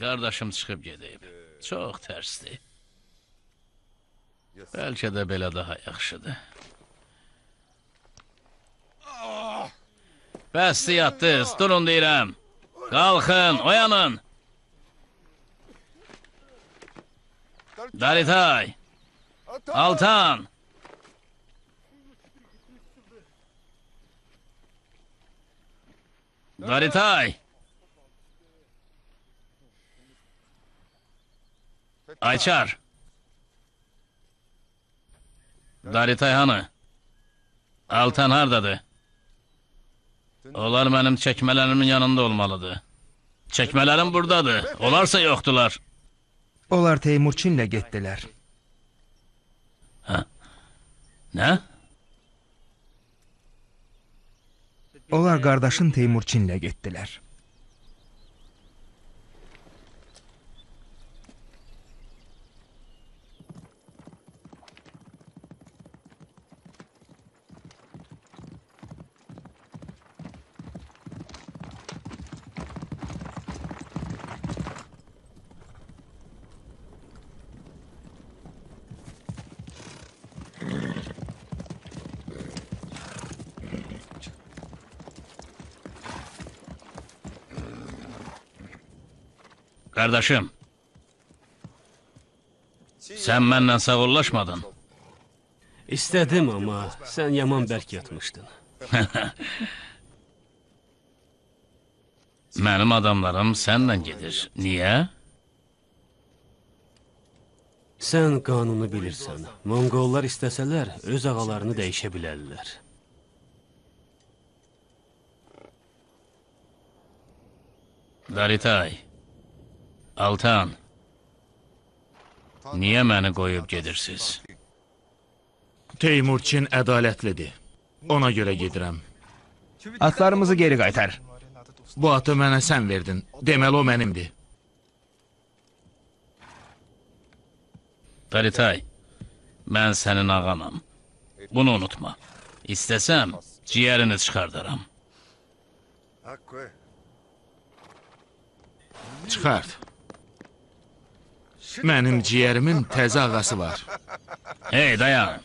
Qardaşım çıxıb gedib. Çox tərsdir. Bəlkə də belə daha yaxşıdır. Bəsdir yatdınız, durun deyirəm. Qalxın, oyanın. Dalitay. Altan. Dalitay. Ayçar. Dalitay hanı? Altan hardadır? Onlar mənim çəkmələrimin yanında olmalıdır. Çəkmələrim buradadır. Olarsa yoxdular. Onlar Teymurçinlə getdilər. Nə? Onlar qardaşın Teymurçinlə getdilər. Qardaşım. Sən mənlə sağollaşmadın. İstədim, amma sən yaman bərk yatmışdın. Mənim adamlarım sənlə gedir. Niyə? Sən qanunu bilirsən. Monqollar istəsələr, öz ağalarını dəyişə bilərlər. Daritay. Altan. Niyə məni qoyub gedirsiz? Teymurçin ədalətlidir. Ona görə gedirəm. Atlarımızı geri qaytar. Bu atı mənə sən verdin. Deməli o mənimdir. Daritay, mən sənin ağanam. Bunu unutma. İstəsəm, ciyərini çıxardaram. Çıxart. Mənim ciyərimin təzə ağası var. Hey, dayan.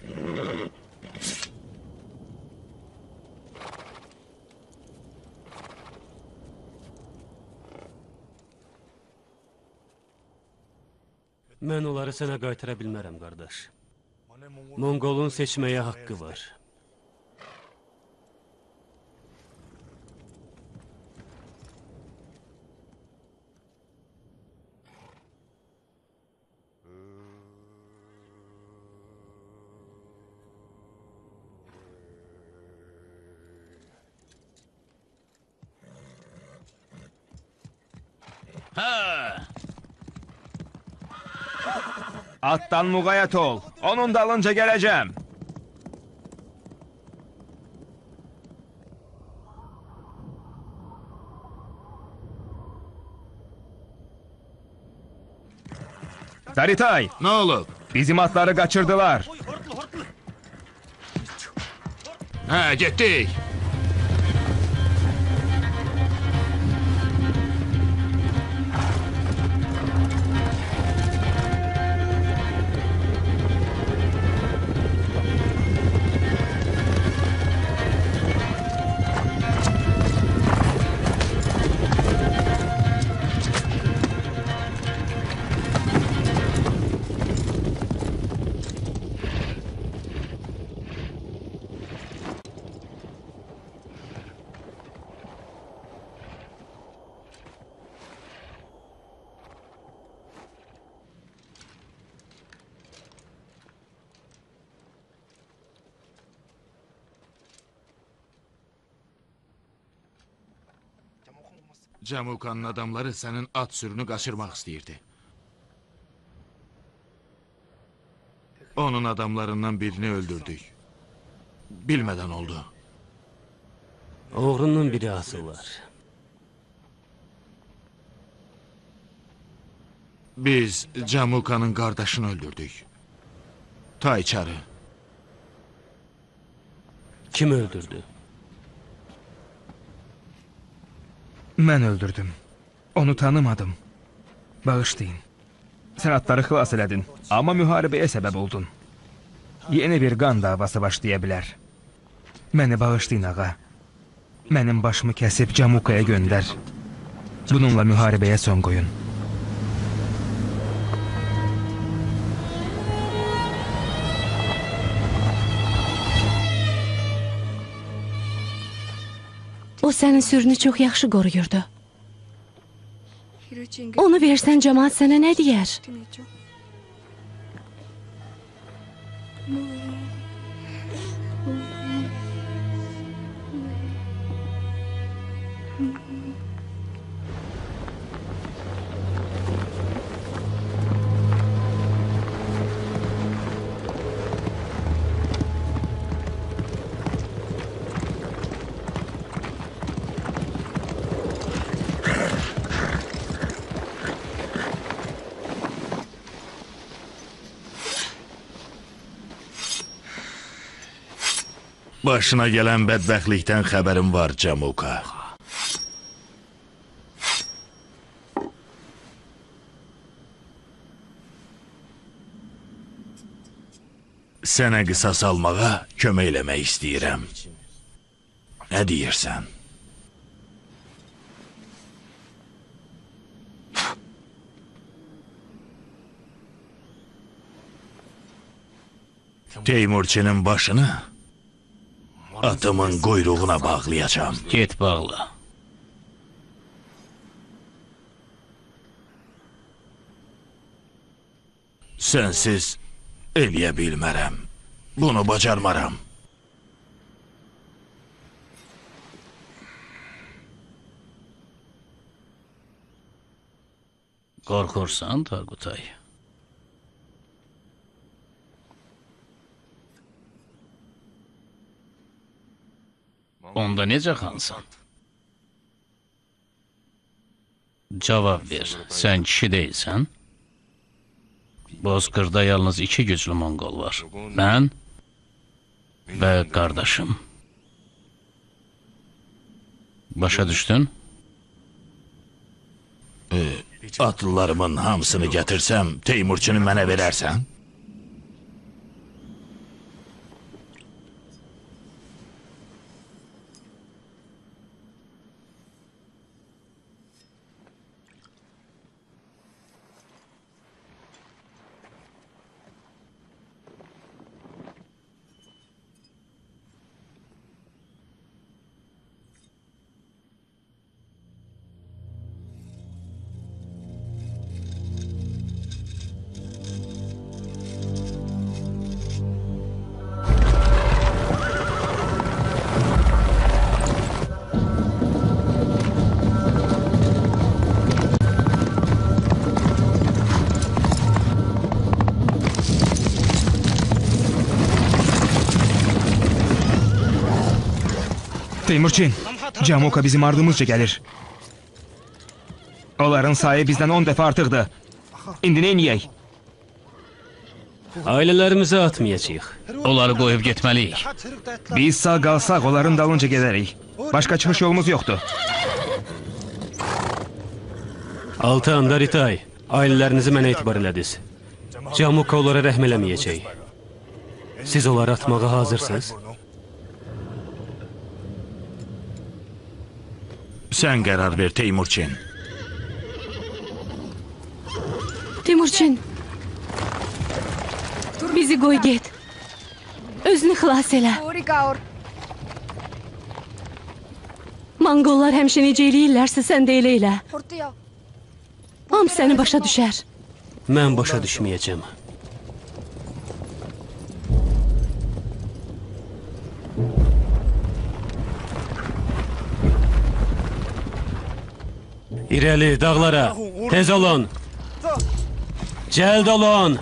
Mən onları sənə qaytara bilmərəm, qardaş. Monqolun seçməyə haqqı var. Hə, Atdan muğayət ol. Onun dalınca gələcəm. Daritay, Nə olub? bizim atları qaçırdılar. Hə, getdik. Camukanın adamları sənin at sürünü qaçırmaq istəyirdi. Onun adamlarından birini öldürdük. Bilmədən oldu. Oğrunun biri asılar. Biz Camukanın qardaşını öldürdük. Tayçarı. Kim öldürdü? Mən öldürdüm. Onu tanımadım. Bağışlayın. Sən atları xilas elədin, amma müharibəyə səbəb oldun. Yeni bir qan davası başlaya bilər. Məni bağışlayın ağa. Mənim başımı kəsib Camukaya göndər. Bununla müharibəyə son qoyun. O sənin sürünü çox yaxşı qoruyurdu. Onu versən cəmaat sənə nə deyər? Başına gələn bədbəxtlikdən xəbərim var Camuka. Sənə qisas almağa kömək eləmək istəyirəm. Nə? Teymurçinin başını atımın quyruğuna bağlayacağam. get bağla. Sənsiz eləyə bilmərəm. Bunu bacarmaram. Qorxursan, Tarqutay? Onda necə xansan? Cavab ver, sən kişi deyilsən? Bozkırda yalnız iki güclü Monqol var. Mən və qardaşım. Başa düşdün? Atlılarımın hamısını gətirsəm, Teymurçunu mənə verərsən? Teymurçin, Camuka bizim ardımızca gəlir. Onların sayı bizdən 10 dəfə artıqdır. İndi nə edək? Ailələrimizi atmayacağıq. Onları qoyub getməliyik. Biz sağ qalsaq onların dalınca gedərik. Başqa çıxış yolumuz yoxdur. Altan, Daritay, ailələrinizi mənə etibar elədiniz. Camuka onlara rəhm eləməyəcək. Siz onları atmağa hazırsınız? Sən qərar ver Teymurçin. Timurçin. Bizi qoy get. Özünü xilas elə. Monqollar həmişə necə eləyirlərsə sən də elə elə. Hamı səni başa düşər. Mən başa düşməyəcəm. İrəli, dağlara. Tez olun. Cəld olun.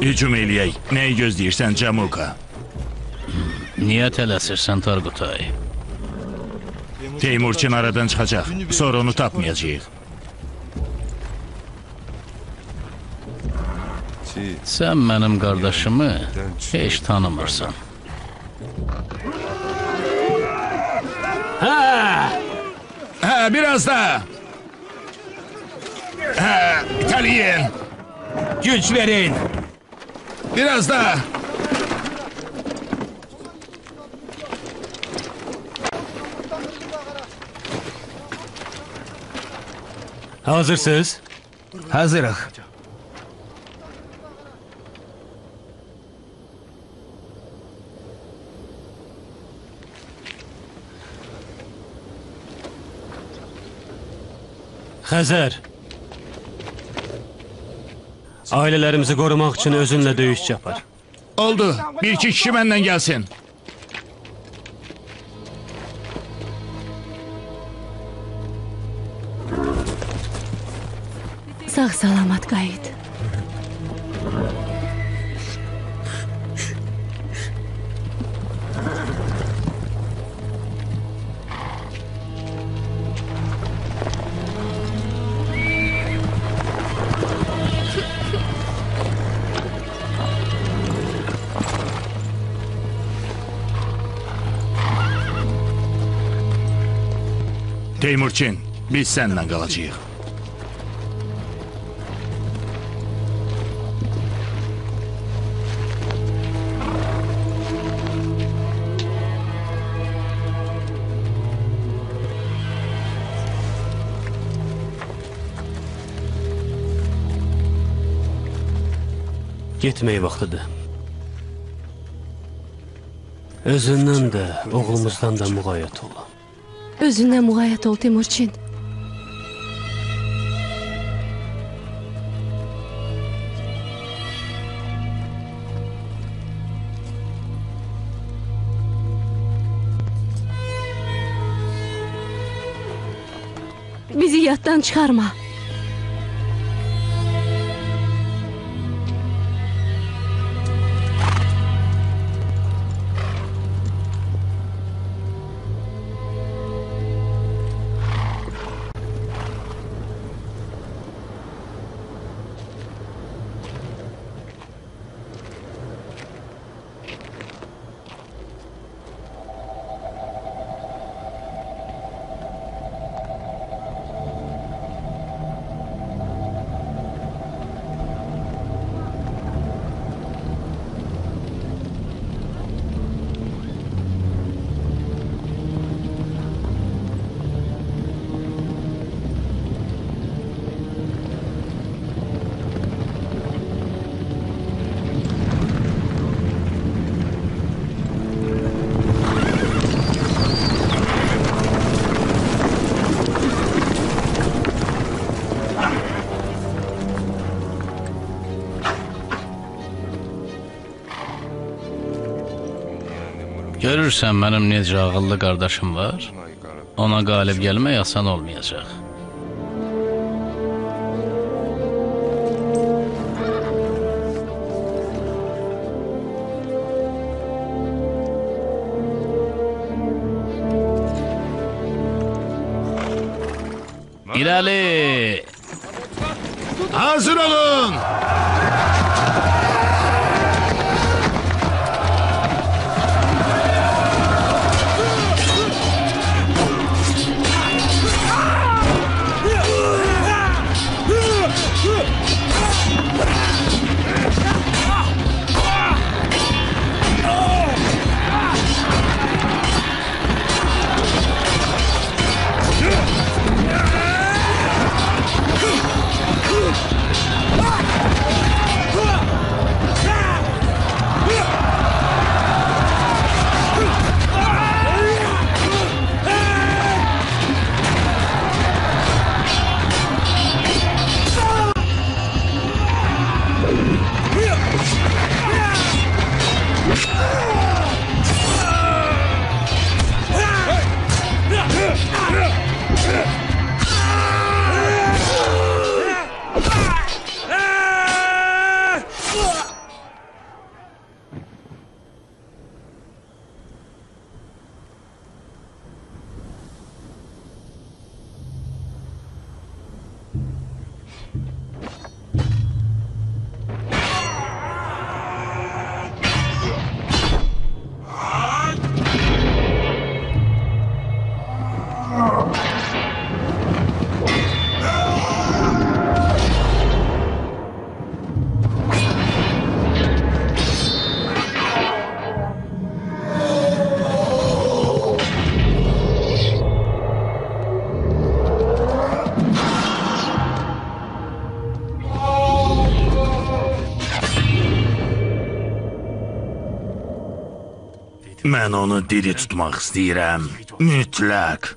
Hücum eləyək. Nəyi gözləyirsən Camuka? Niyə tələsirsən Tarqutay? Teymurçin aradan çıxacaq. Sonra onu tapmayacağıq. Sən mənim qardaşımı heç tanımırsan. Hə, biraz da. Hə, itələyin. Güc verin. Biraz da. Hazırsınız? Hazırıq. Xəzər. Ailələrimizi qorumaq üçün özünlə döyüşçü apar. Oldu. Bir iki kişi məndən gəlsin. Sağ salamat qayıt. Teymurçin, biz səninlə qalacağıq. Getmək vaxtıdır. Özündən də, oğlumuzdan da müğayət ol. Özündən müğayət ol Timurçin. Bizi yaddan çıxarma. Görürsən mənim necə ağıllı qardaşım var? Ona qalib gəlmək asan olmayacaq. İrəli! Hazır olun! Mən onu diri tutmaq istəyirəm. Mütləq.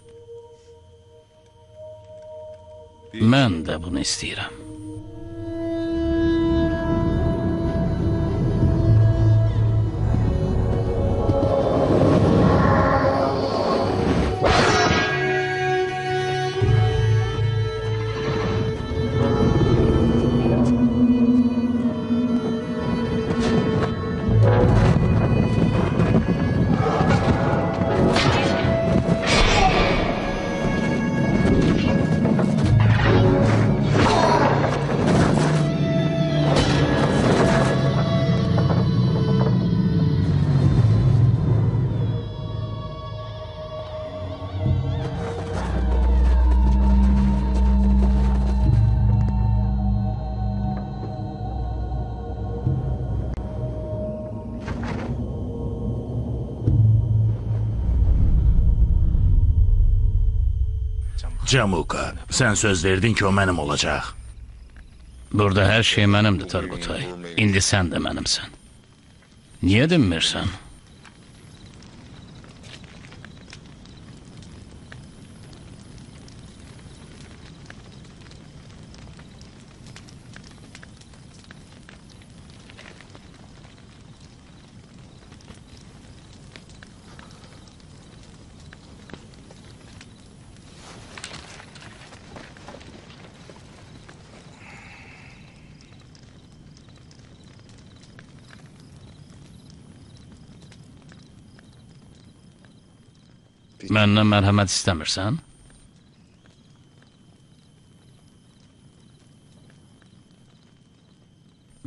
Mən də bunu istəyirəm. Camuka, sən söz verdin ki, o mənim olacaq. Burada hər şey mənimdir Tarqutay. İndi sən də mənimsən. Niyə dinmirsən? Məndən mərhəmət istəmirsən?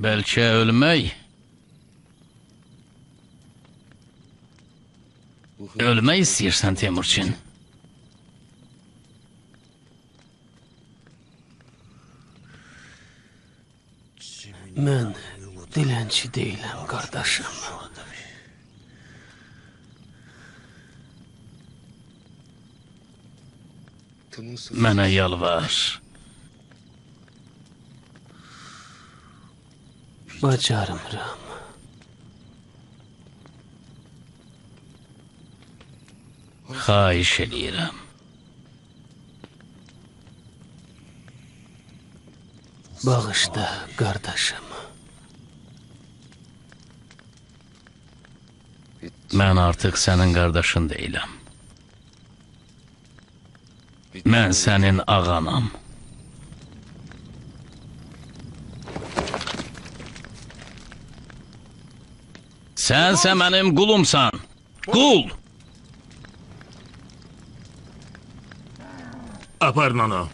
Bəlkə ölmək? Ölmək istəyirsən Temurçin? Mən dilənçi deyiləm, qardaşım. Mənə yalvar. Bacarmıram. Xahiş eləyirəm. Bağışla, qardaşım. Mən artıq sənin qardaşın deyiləm. Mən sənin ağanam. Sənsə mənim qulumsan. Qul! Aparın onu.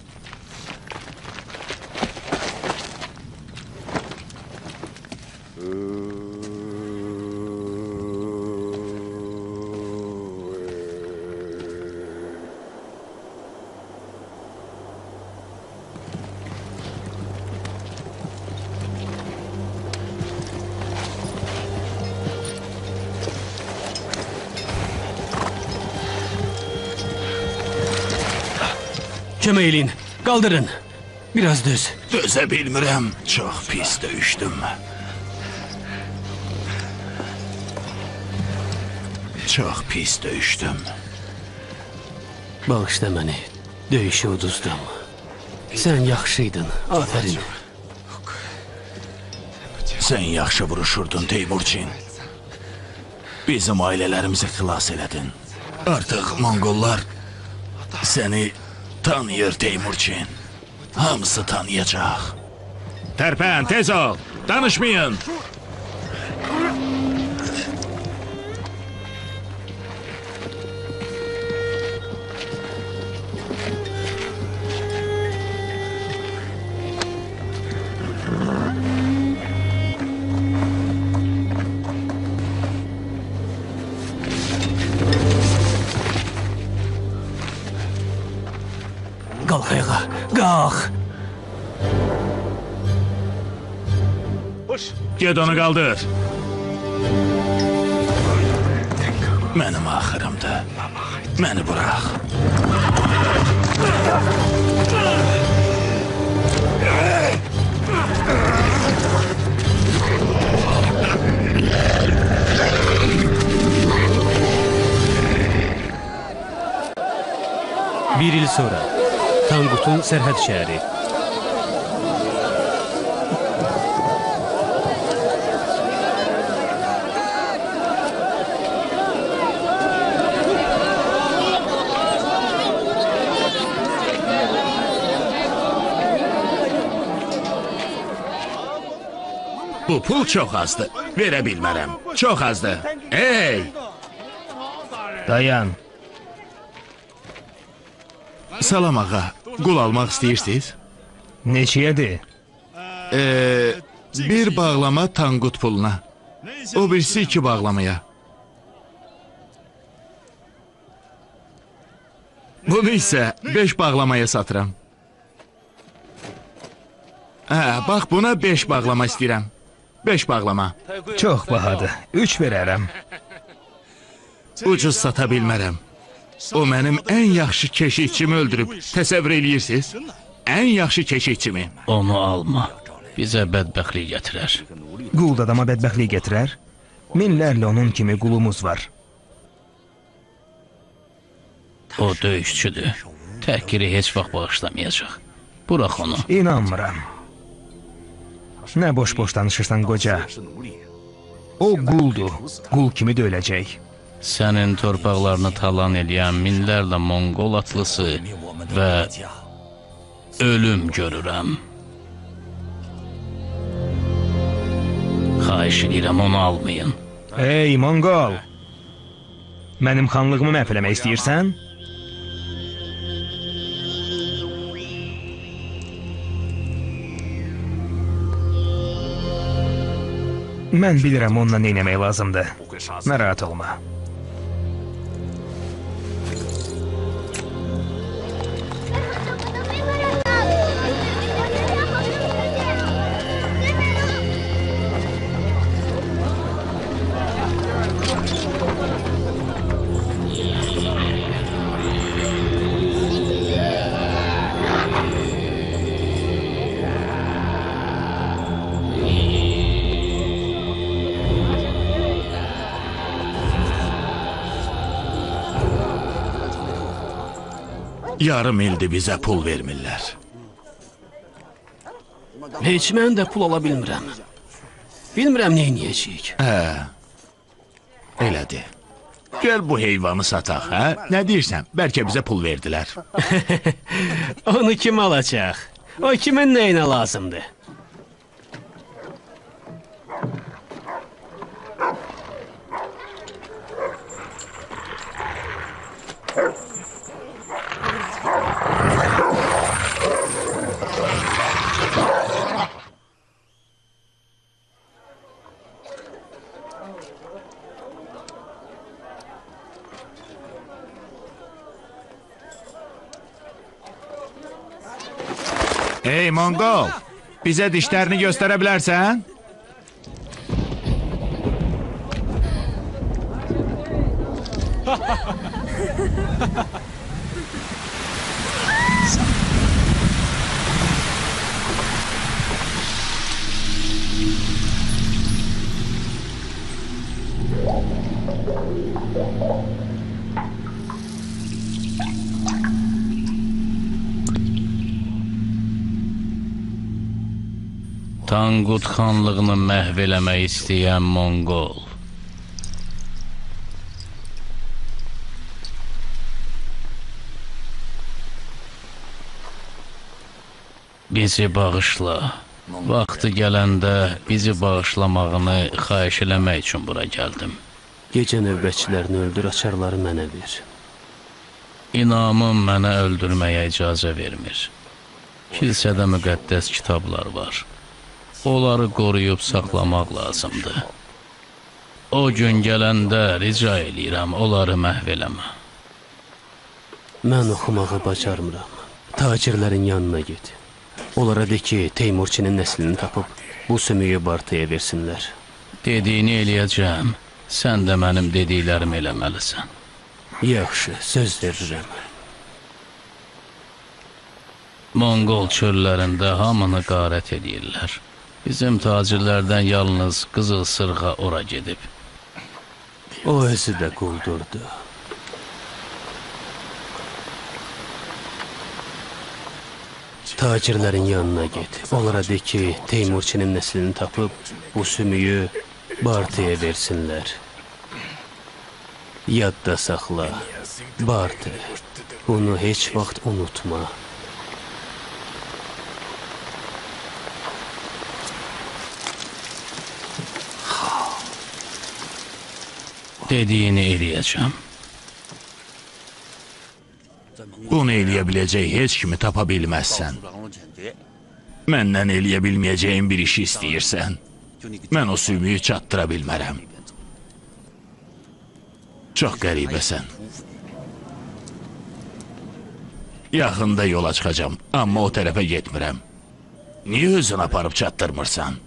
Kömək eləyin. Qaldırın. Biraz düz. Dözə bilmirəm. Çox pis döyüşdüm. Çox pis döyüşdüm. Bağışla məni. Döyüşü uduzdum. Sən yaxşıydın. Afərin. Sən yaxşı vuruşurdun Teymurçin. Bizim ailələrimizi xilas elədin. Artıq Monqollar səni tanıyır Teymurçin. Hamısı tanıyacaq. Tərpən, tez ol. Danışmayın. Get onu qaldır. Mənim axırımdır. Məni burax. Bir il sonra. Tanqutun sərhəd şəhəri. Pul çox azdır. Verə bilmərəm. Çox azdır. Hey! Dayan. Salam ağa. Qul almaq istəyirsiniz? Neçəyədir? Ee, bir bağlama tanqut puluna. O birisi iki bağlamaya. Bunu isə beş bağlamaya satıram. Hə, bax buna beş bağlama istəyirəm. Beş bağlama. Çox bahadır. Üç verərəm. Ucuz sata bilmərəm. O mənim ən yaxşı keşikçimi öldürüb. Təsəvvür eləyirsiniz? Ən yaxşı keşikçimi. Onu alma. Bizə bədbəxtlik gətirər. Qul da adama bədbəxtlik gətirər. Minlərlə onun kimi qulumuz var. O döyüşçüdür. Təhqiri heç vaxt bağışlamayacaq. Burax onu. İnanmıram. Nə boş-boş danışırsan qoca? O quldur. Qul kimi də öləcək. Sənin torpaqlarını talan eləyən minlərlə Monqol atlısı və ölüm görürəm. Xahiş edirəm onu almayın. Ey Monqol! Mənim xanlığımı məhv eləmək istəyirsən? Mən bilirəm onunla nə etmək lazımdır. Narahat olma. Yarım ildir bizə pul vermirlər. Heç mən də pul ala bilmirəm. Bilmirəm nə edəcəyik. Hə. Elədir. Gəl bu heyvanı sataq, hə? Nə deyirsən? Bəlkə bizə pul verdilər. Onu kim alacaq? O kimin nəyinə lazımdır? Hey Mongol, bizə dişlərini göstərə bilərsən? Tanqut xanlığını məhv eləmək istəyən Monqol. Bizi bağışla. Vaxtı gələndə bizi bağışlamağını xahiş eləmək üçün bura gəldim. Gecə növbətçilərini öldür, açarları mənə ver. İnamım mənə öldürməyə icazə vermir. Kilsədə müqəddəs kitablar var. Onları qoruyub saxlamaq lazımdır. O gün gələndə rica eləyirəm, onları məhv eləmə. Mən oxumağı bacarmıram. Tacirlərin yanına get. Onlara de ki, Teymurçinin nəslini tapıb bu sümüyü Bartaya versinlər. Dediyini eləyəcəm. Sən də mənim dediklərimi eləməlisən. Yaxşı, söz verirəm. Monqol çöllərində hamını qarət edirlər. Bizim tacirlərdən yalnız qızıl sırğa ora gedib. O özü də quldurdu. Tacirlərin yanına get. Onlara de ki, Teymurçinin nəslini tapıb bu sümüyü Bartaya versinlər. Yadda saxla. Bartı. Bunu heç vaxt unutma. Dediyini eləyəcəm. Bunu eləyə biləcək heç kimi tapa bilməzsən. Məndən eləyə bilməyəcəyin bir işi istəyirsən. Mən o sümüyü çatdıra bilmərəm. Çox qəribəsən. Yaxında yola çıxacağam, amma o tərəfə getmirəm. Niyə özün aparıb çatdırmırsan?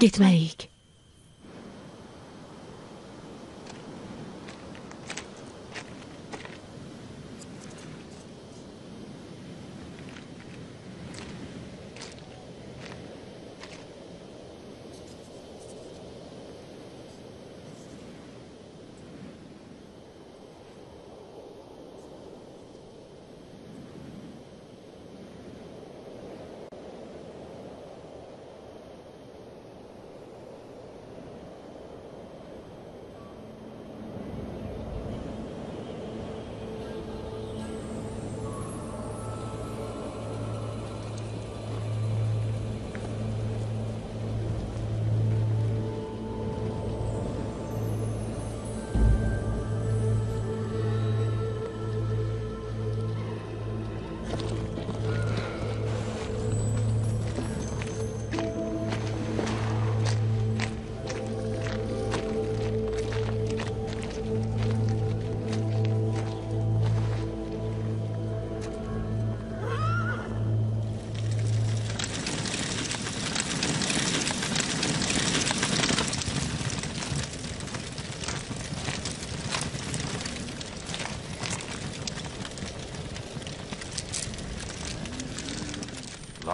Dur,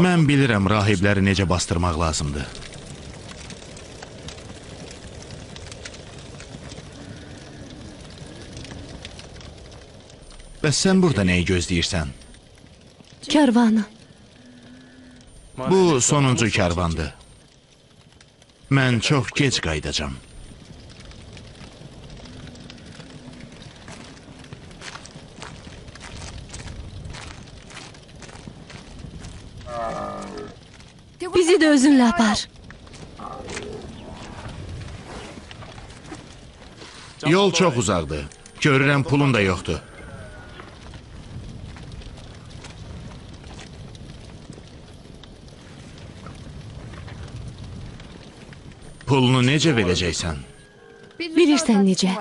Mən bilirəm rahibləri necə bastırmaq lazımdır. Bəs sən burada nəyi gözləyirsən? Kərvanı. Bu sonuncu kərvandır. Mən çox gec qayıdacam. Bizi də özünlə apar. Yol çox uzaqdır. Görürəm pulun da yoxdur. Pulunu necə verəcəksən? Bilirsən necə?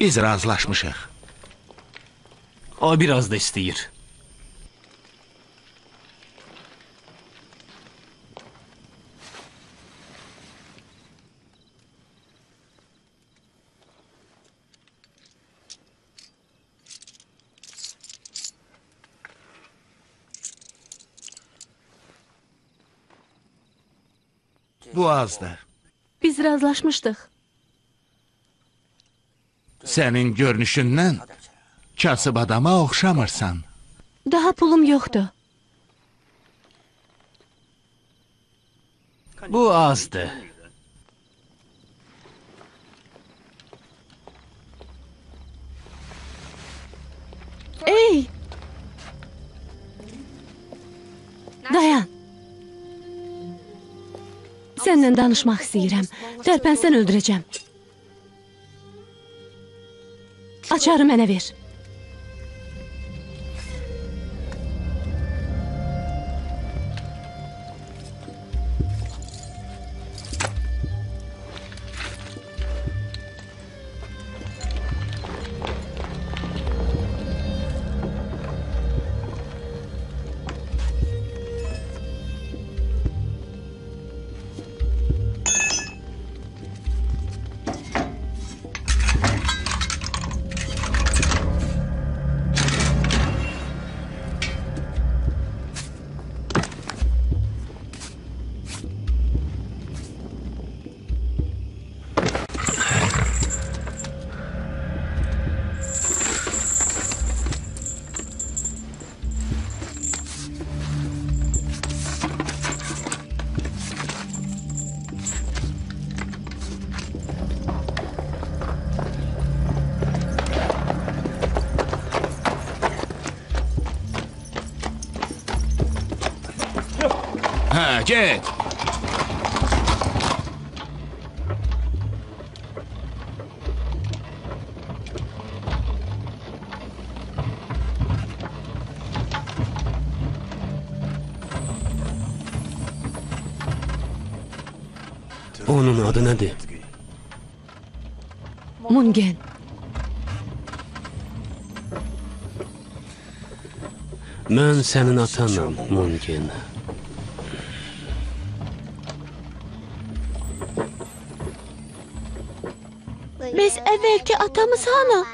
Biz razılaşmışıq. O biraz da istəyir. Bu azdır. Biz razılaşmışdıq. Sənin görünüşündən kasıb adama oxşamırsan. Daha pulum yoxdur. Bu azdır. Ey! Dayan. Səndən danışmaq istəyirəm. Tərpənsən öldürəcəm. Açarı mənə ver. Hə, get. Onun adı nədir? Mungen. Mən sənin atanam, Mungen. Əvvəlki atamız hanı?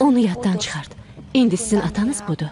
Onu yaddan çıxart. İndi sizin atanız budur.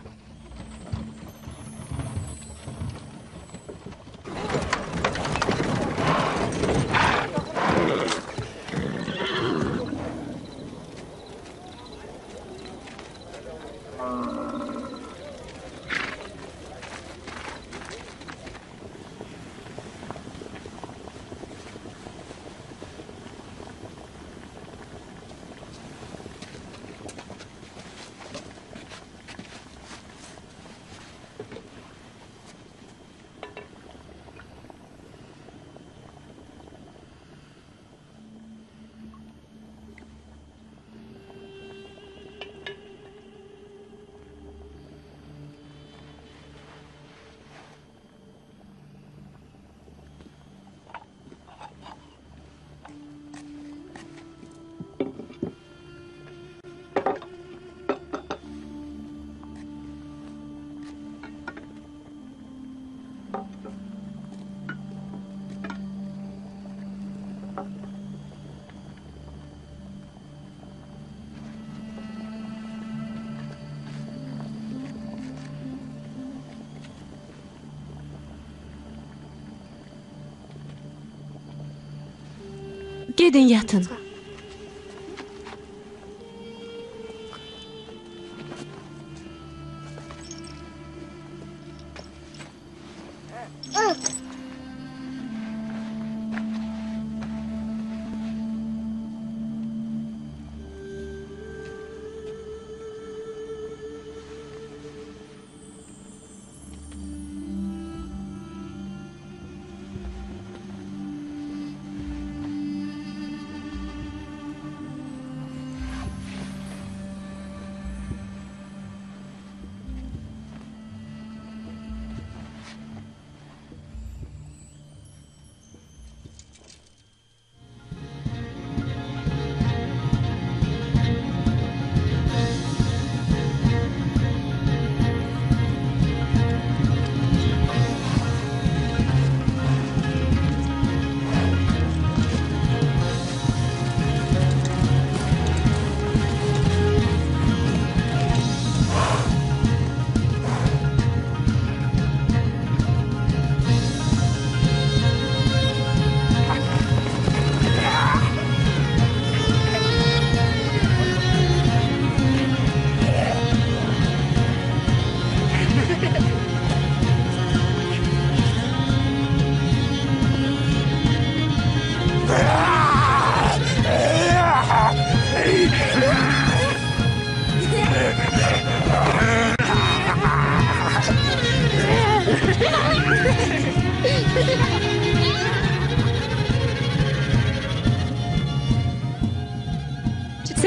Gedin yatın.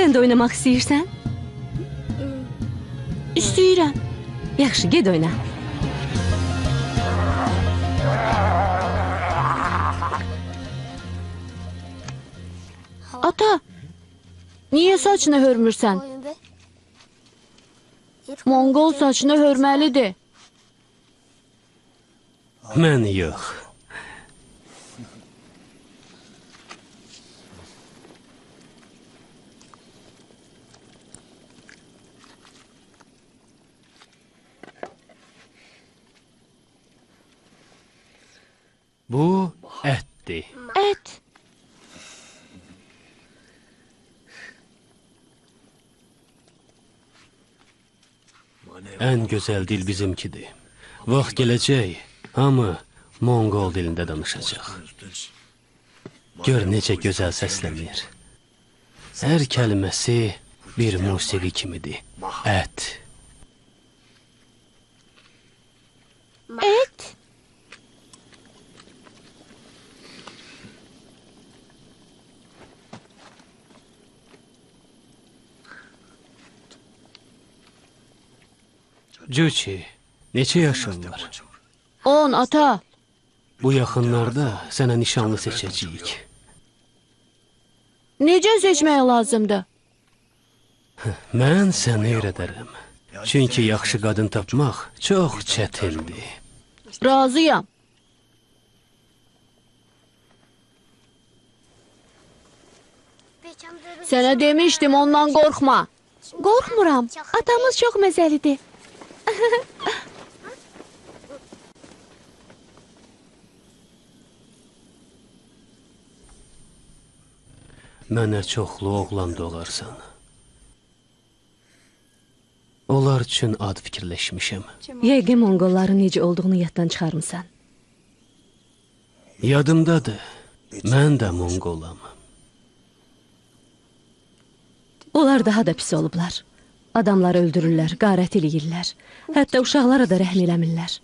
Sən də oynamaq istəyirsən? İstəyirəm. Yaxşı, get oyna. Ata, niyə saçını hörmürsən? Monqol saçını hörməlidir. Mən yox. Bu ətdir. Ət. Ən gözəl dil bizimkidir. Vaxt gələcək, hamı Monqol dilində danışacaq. Gör necə gözəl səslənir. Hər kəlməsi bir musiqi kimidir. Ət. Ət. Cüçi, neçə yaşın var? 10 ata. Bu yaxınlarda sənə nişanlı seçəcəyik. Necə seçmək lazımdır? Mən səni öyrədərəm. Çünki yaxşı qadın tapmaq çox çətindir. Razıyam. Sənə demişdim ondan qorxma. Qorxmuram. Atamız çox məzəlidir. Mənə çoxlu oğlan doğarsan. Onlar üçün ad fikirləşmişəm. Yəqin Monqolların necə olduğunu yaddan çıxarmısan. Yadımdadır. Mən də Monqolam. Onlar daha da pis olublar. Adamları öldürürlər, qarət eləyirlər. Hətta uşaqlara da rəhm eləmirlər.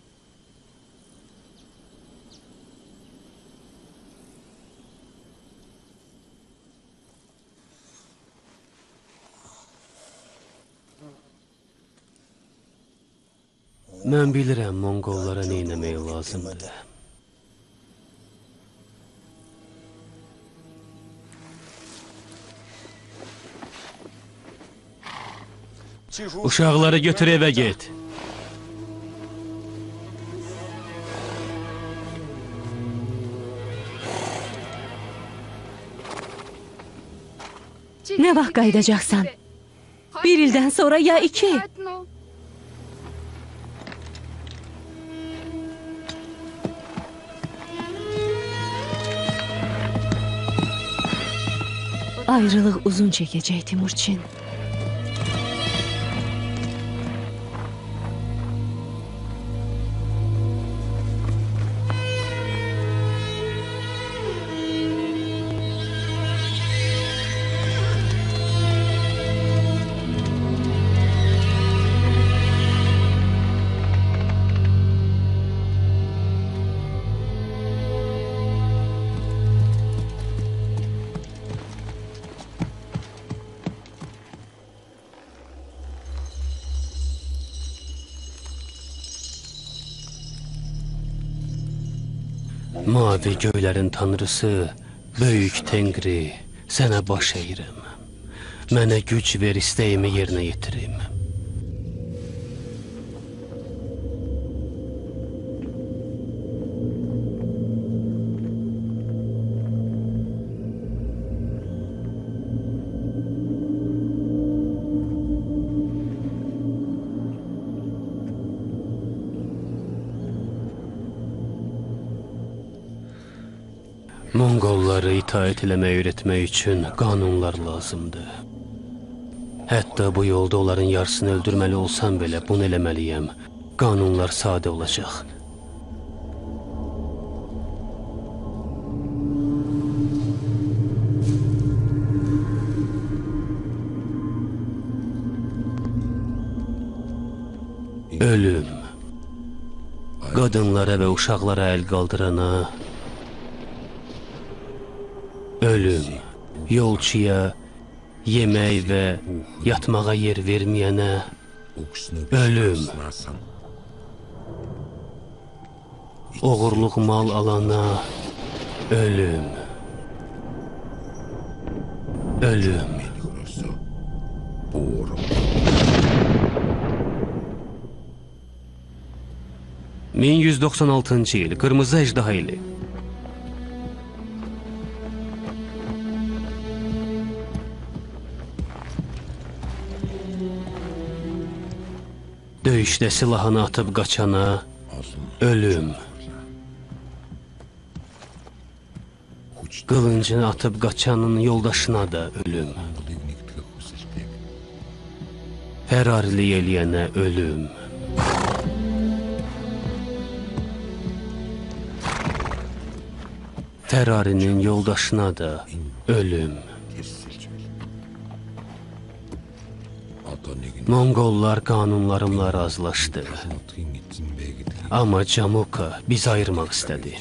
Mən bilirəm Monqollara nə etmək lazımdır. Uşaqları götür evə get. Nə vaxt qayıdacaqsan? Bir ildən sonra ya iki? Ayrılıq uzun çəkəcək Timurçin. Mavi göylərin tanrısı, böyük Tengri, sənə baş əyirəm. Mənə güc ver, istəyimi yerinə yetirim. İtaət eləmək öyrətmək üçün qanunlar lazımdır. Hətta bu yolda onların yarısını öldürməli olsam belə bunu eləməliyəm. Qanunlar sadə olacaq. Ölüm. Qadınlara və uşaqlara əl qaldırana ölüm. Yolçuya yemək və yatmağa yer verməyənə ölüm. Oğurluq mal alana ölüm. Ölüm. 1196-cı il Qırmızı Əjdaha ili. Döyüşdə silahını atıb qaçana ölüm. Qılıncını atıb qaçanın yoldaşına da ölüm. Fərarilik eləyənə ölüm. Ferrari'nin yoldaşına da ölüm. Monqollar qanunlarımla razılaşdı. Amma Camuka bizi ayırmaq istədi.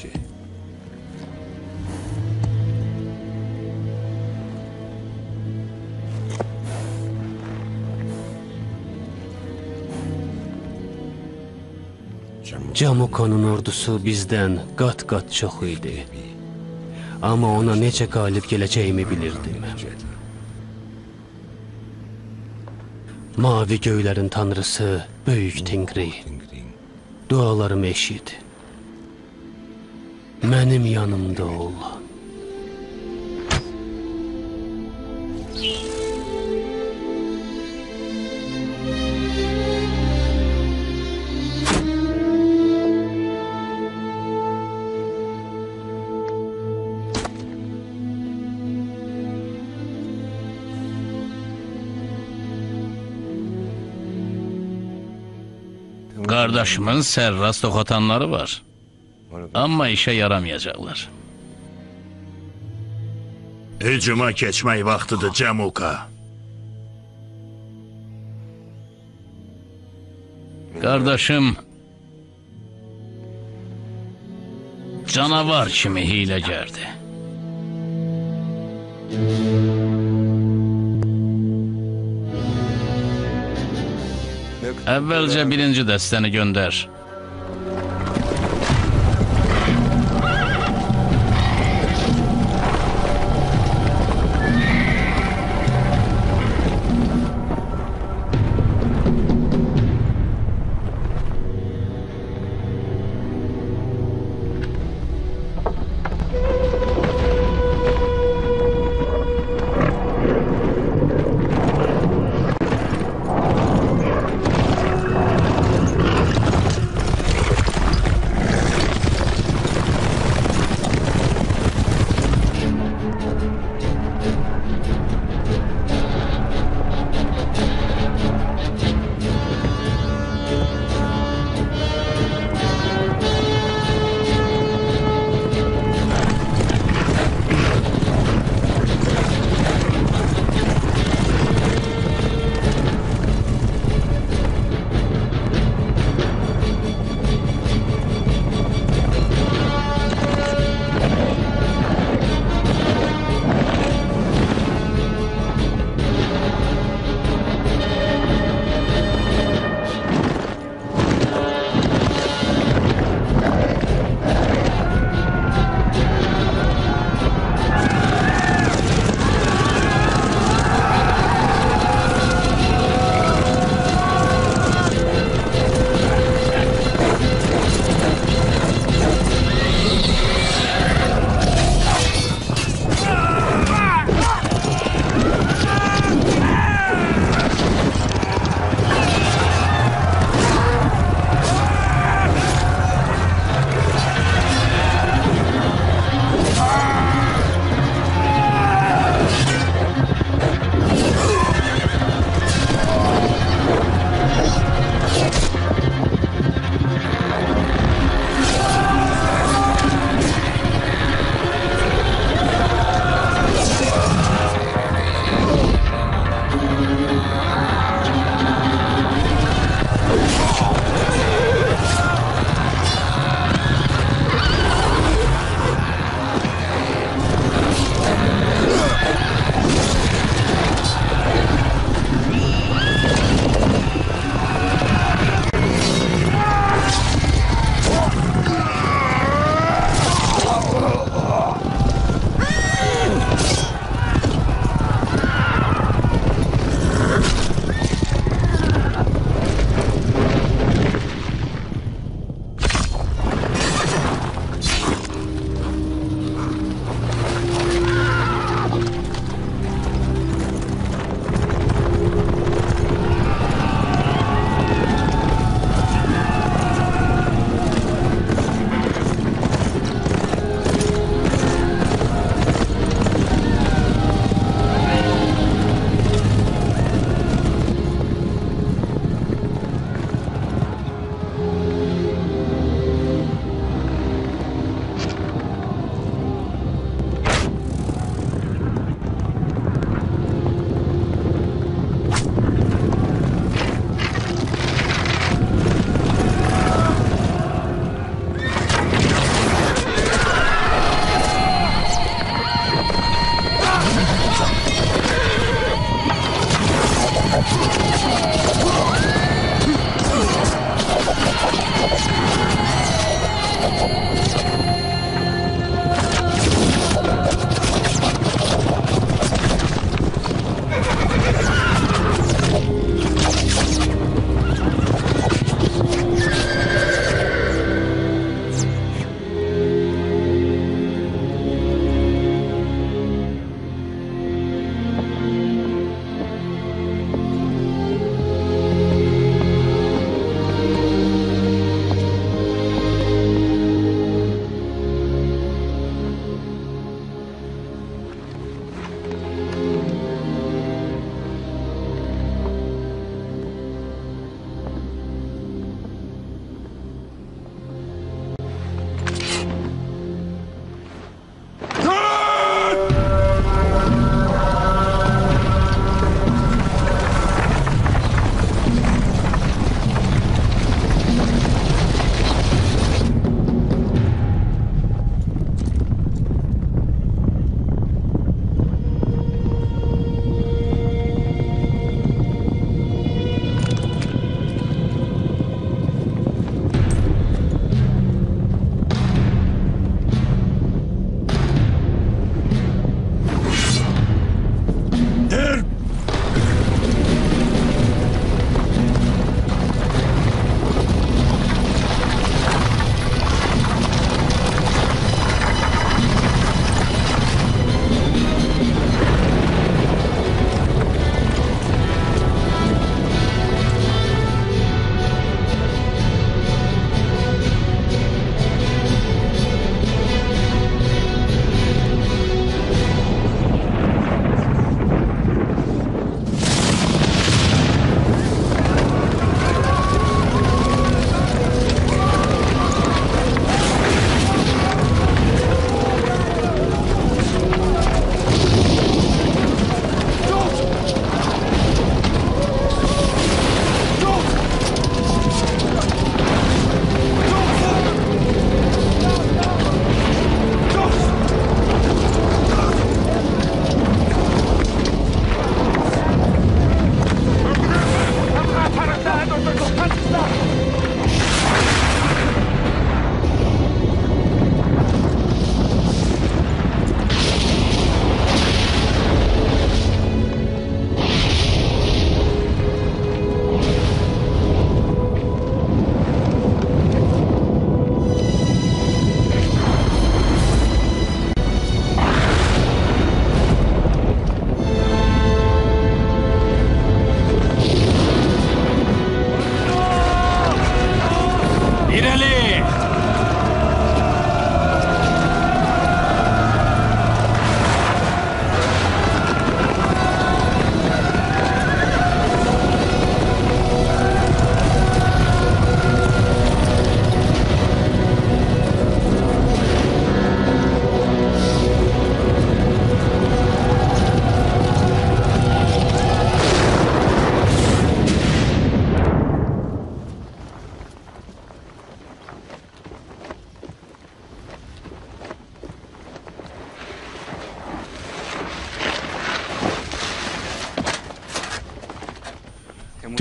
Camukanın ordusu bizdən qat-qat çox idi. Amma ona necə qalib gələcəyimi bilirdim. Mavi göylərin tanrısı, böyük Tingri. Dualarımı eşit. Mənim yanımda ol. Qardaşımın sərrast oxatanları var. Amma işə yaramayacaqlar. Hücuma keçmək vaxtıdır Camuka. Qardaşım canavar kimi hiləgərdir. Əvvəlcə birinci dəstəni göndər.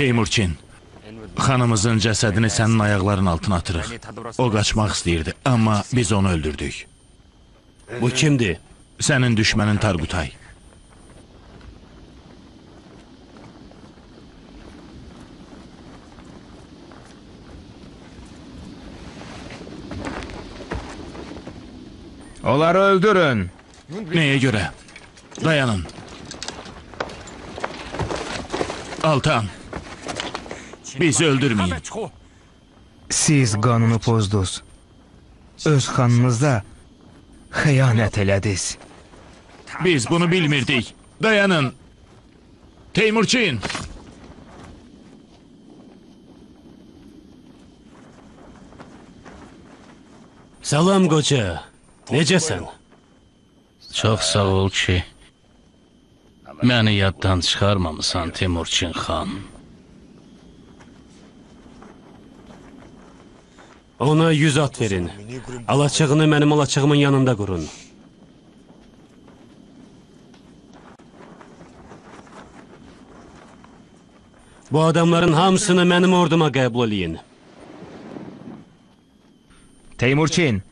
Teymurçin, xanımızın cəsədini sənin ayaqların altına atırıq. O qaçmaq istəyirdi, amma biz onu öldürdük. Bu kimdir? Sənin düşmənin Tarqutay. Onları öldürün. Nəyə görə? Dayanın. Altan. Bizi öldürməyin. Siz qanunu pozdunuz. Öz xanınızda xəyanət elədiniz. Biz bunu bilmirdik. Dayanın. Teymurçin. Salam qoca. Necəsən? Çox sağ ol ki, məni yaddan çıxarmamısan Timurçin xan. Ona yüz at verin. Alaçığını mənim alaçığımın yanında qurun. Bu adamların hamısını mənim orduma qəbul eləyin. Teymurçin,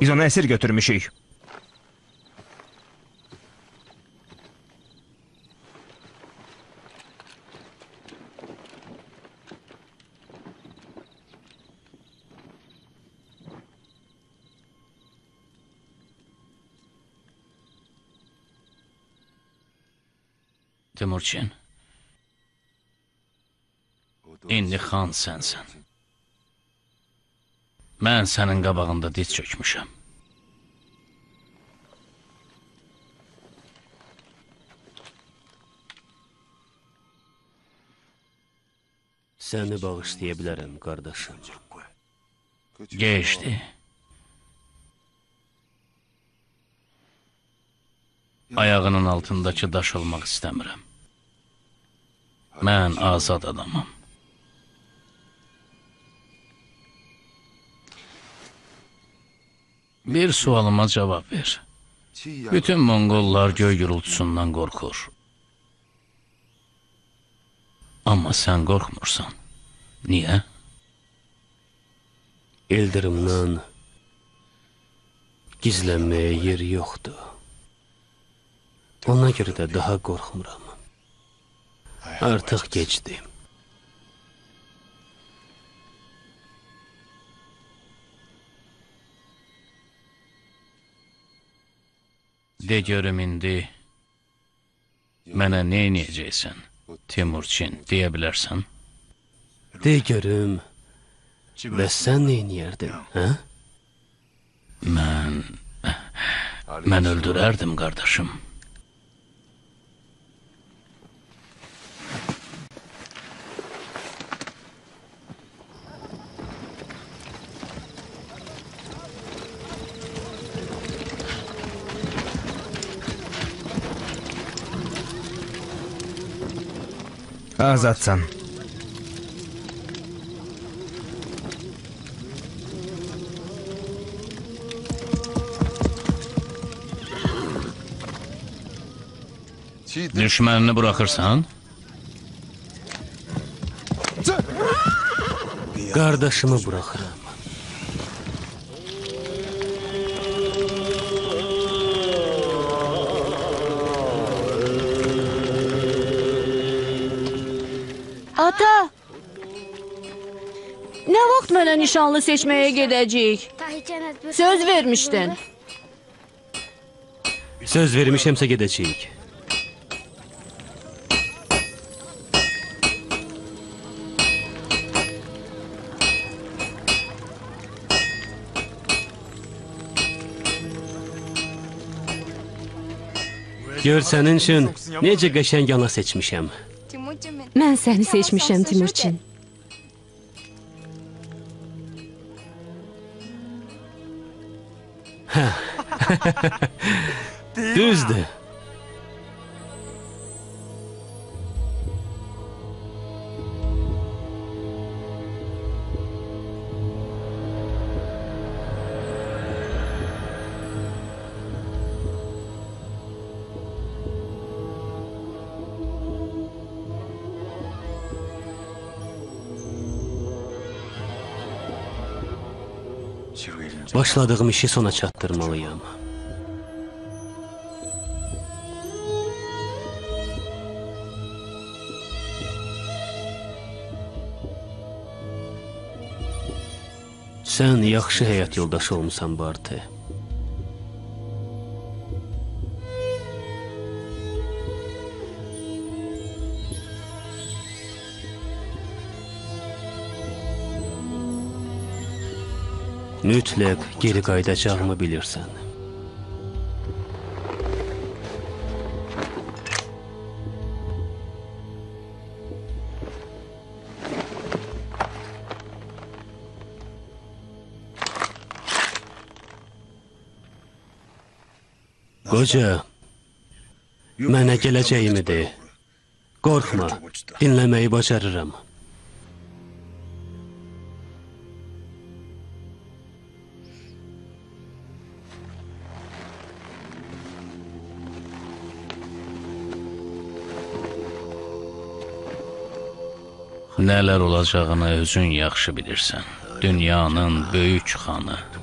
biz onu əsir götürmüşük. Timurçin. İndi xan sənsən. Mən sənin qabağında diz çökmüşəm. Səni bağışlaya bilərəm, qardaşım. Geçdi. Ayağının altındakı daş olmaq istəmirəm. Mən azad adamam. Bir sualıma cavab ver. Bütün Monqollar göy gürültüsündən qorxur. Amma sən qorxmursan. Niyə? İldırımdan gizlənməyə yer yoxdur. Ona görə də daha qorxmuram. Artıq gecdi. De görüm indi mənə nə edəcəksən? Timurçin deyə bilərsən? De görüm, bəs sən nə edərdin, hə? Mən mən öldürərdim qardaşım. Azatsan. Düşmanını bırakırsan... Kardeşimi bırakırım. Nişanlı seçməyə gedəcəyik? Söz vermişdin. Söz vermişəmsə gedəcəyik. Gör sənin üçün necə qəşəng yana seçmişəm. Mən səni seçmişəm Timurçin. Düzdü. Başladığım işi sona çatdırmalıyam. Sən yaxşı həyat yoldaşı olmusan Bartu. Mütləq geri qayıdacağımı bilirsən. Qoca, mənə gələcəyimi de. Qorxma, dinləməyi bacarıram. Nələr olacağını özün yaxşı bilirsən. Dünyanın böyük xanı. –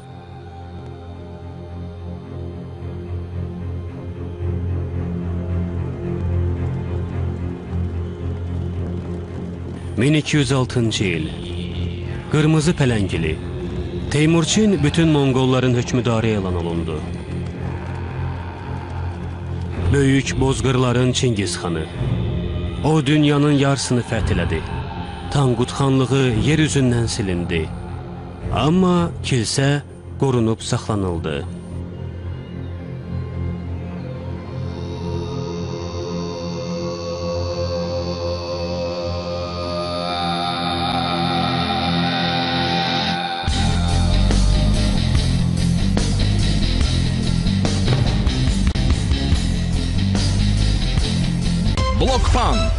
1206-cı il. Qırmızı Pələngili. Teymurçin bütün Monqolların hökmdarı elan olundu. Böyük bozqırların Çingiz xanı. O dünyanın yarısını fəth elədi. Tanqut xanlığı yer üzündən silindi. Amma kilsə qorunub saxlanıldı.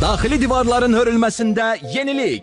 Daxili divarların hörülməsində yenilik.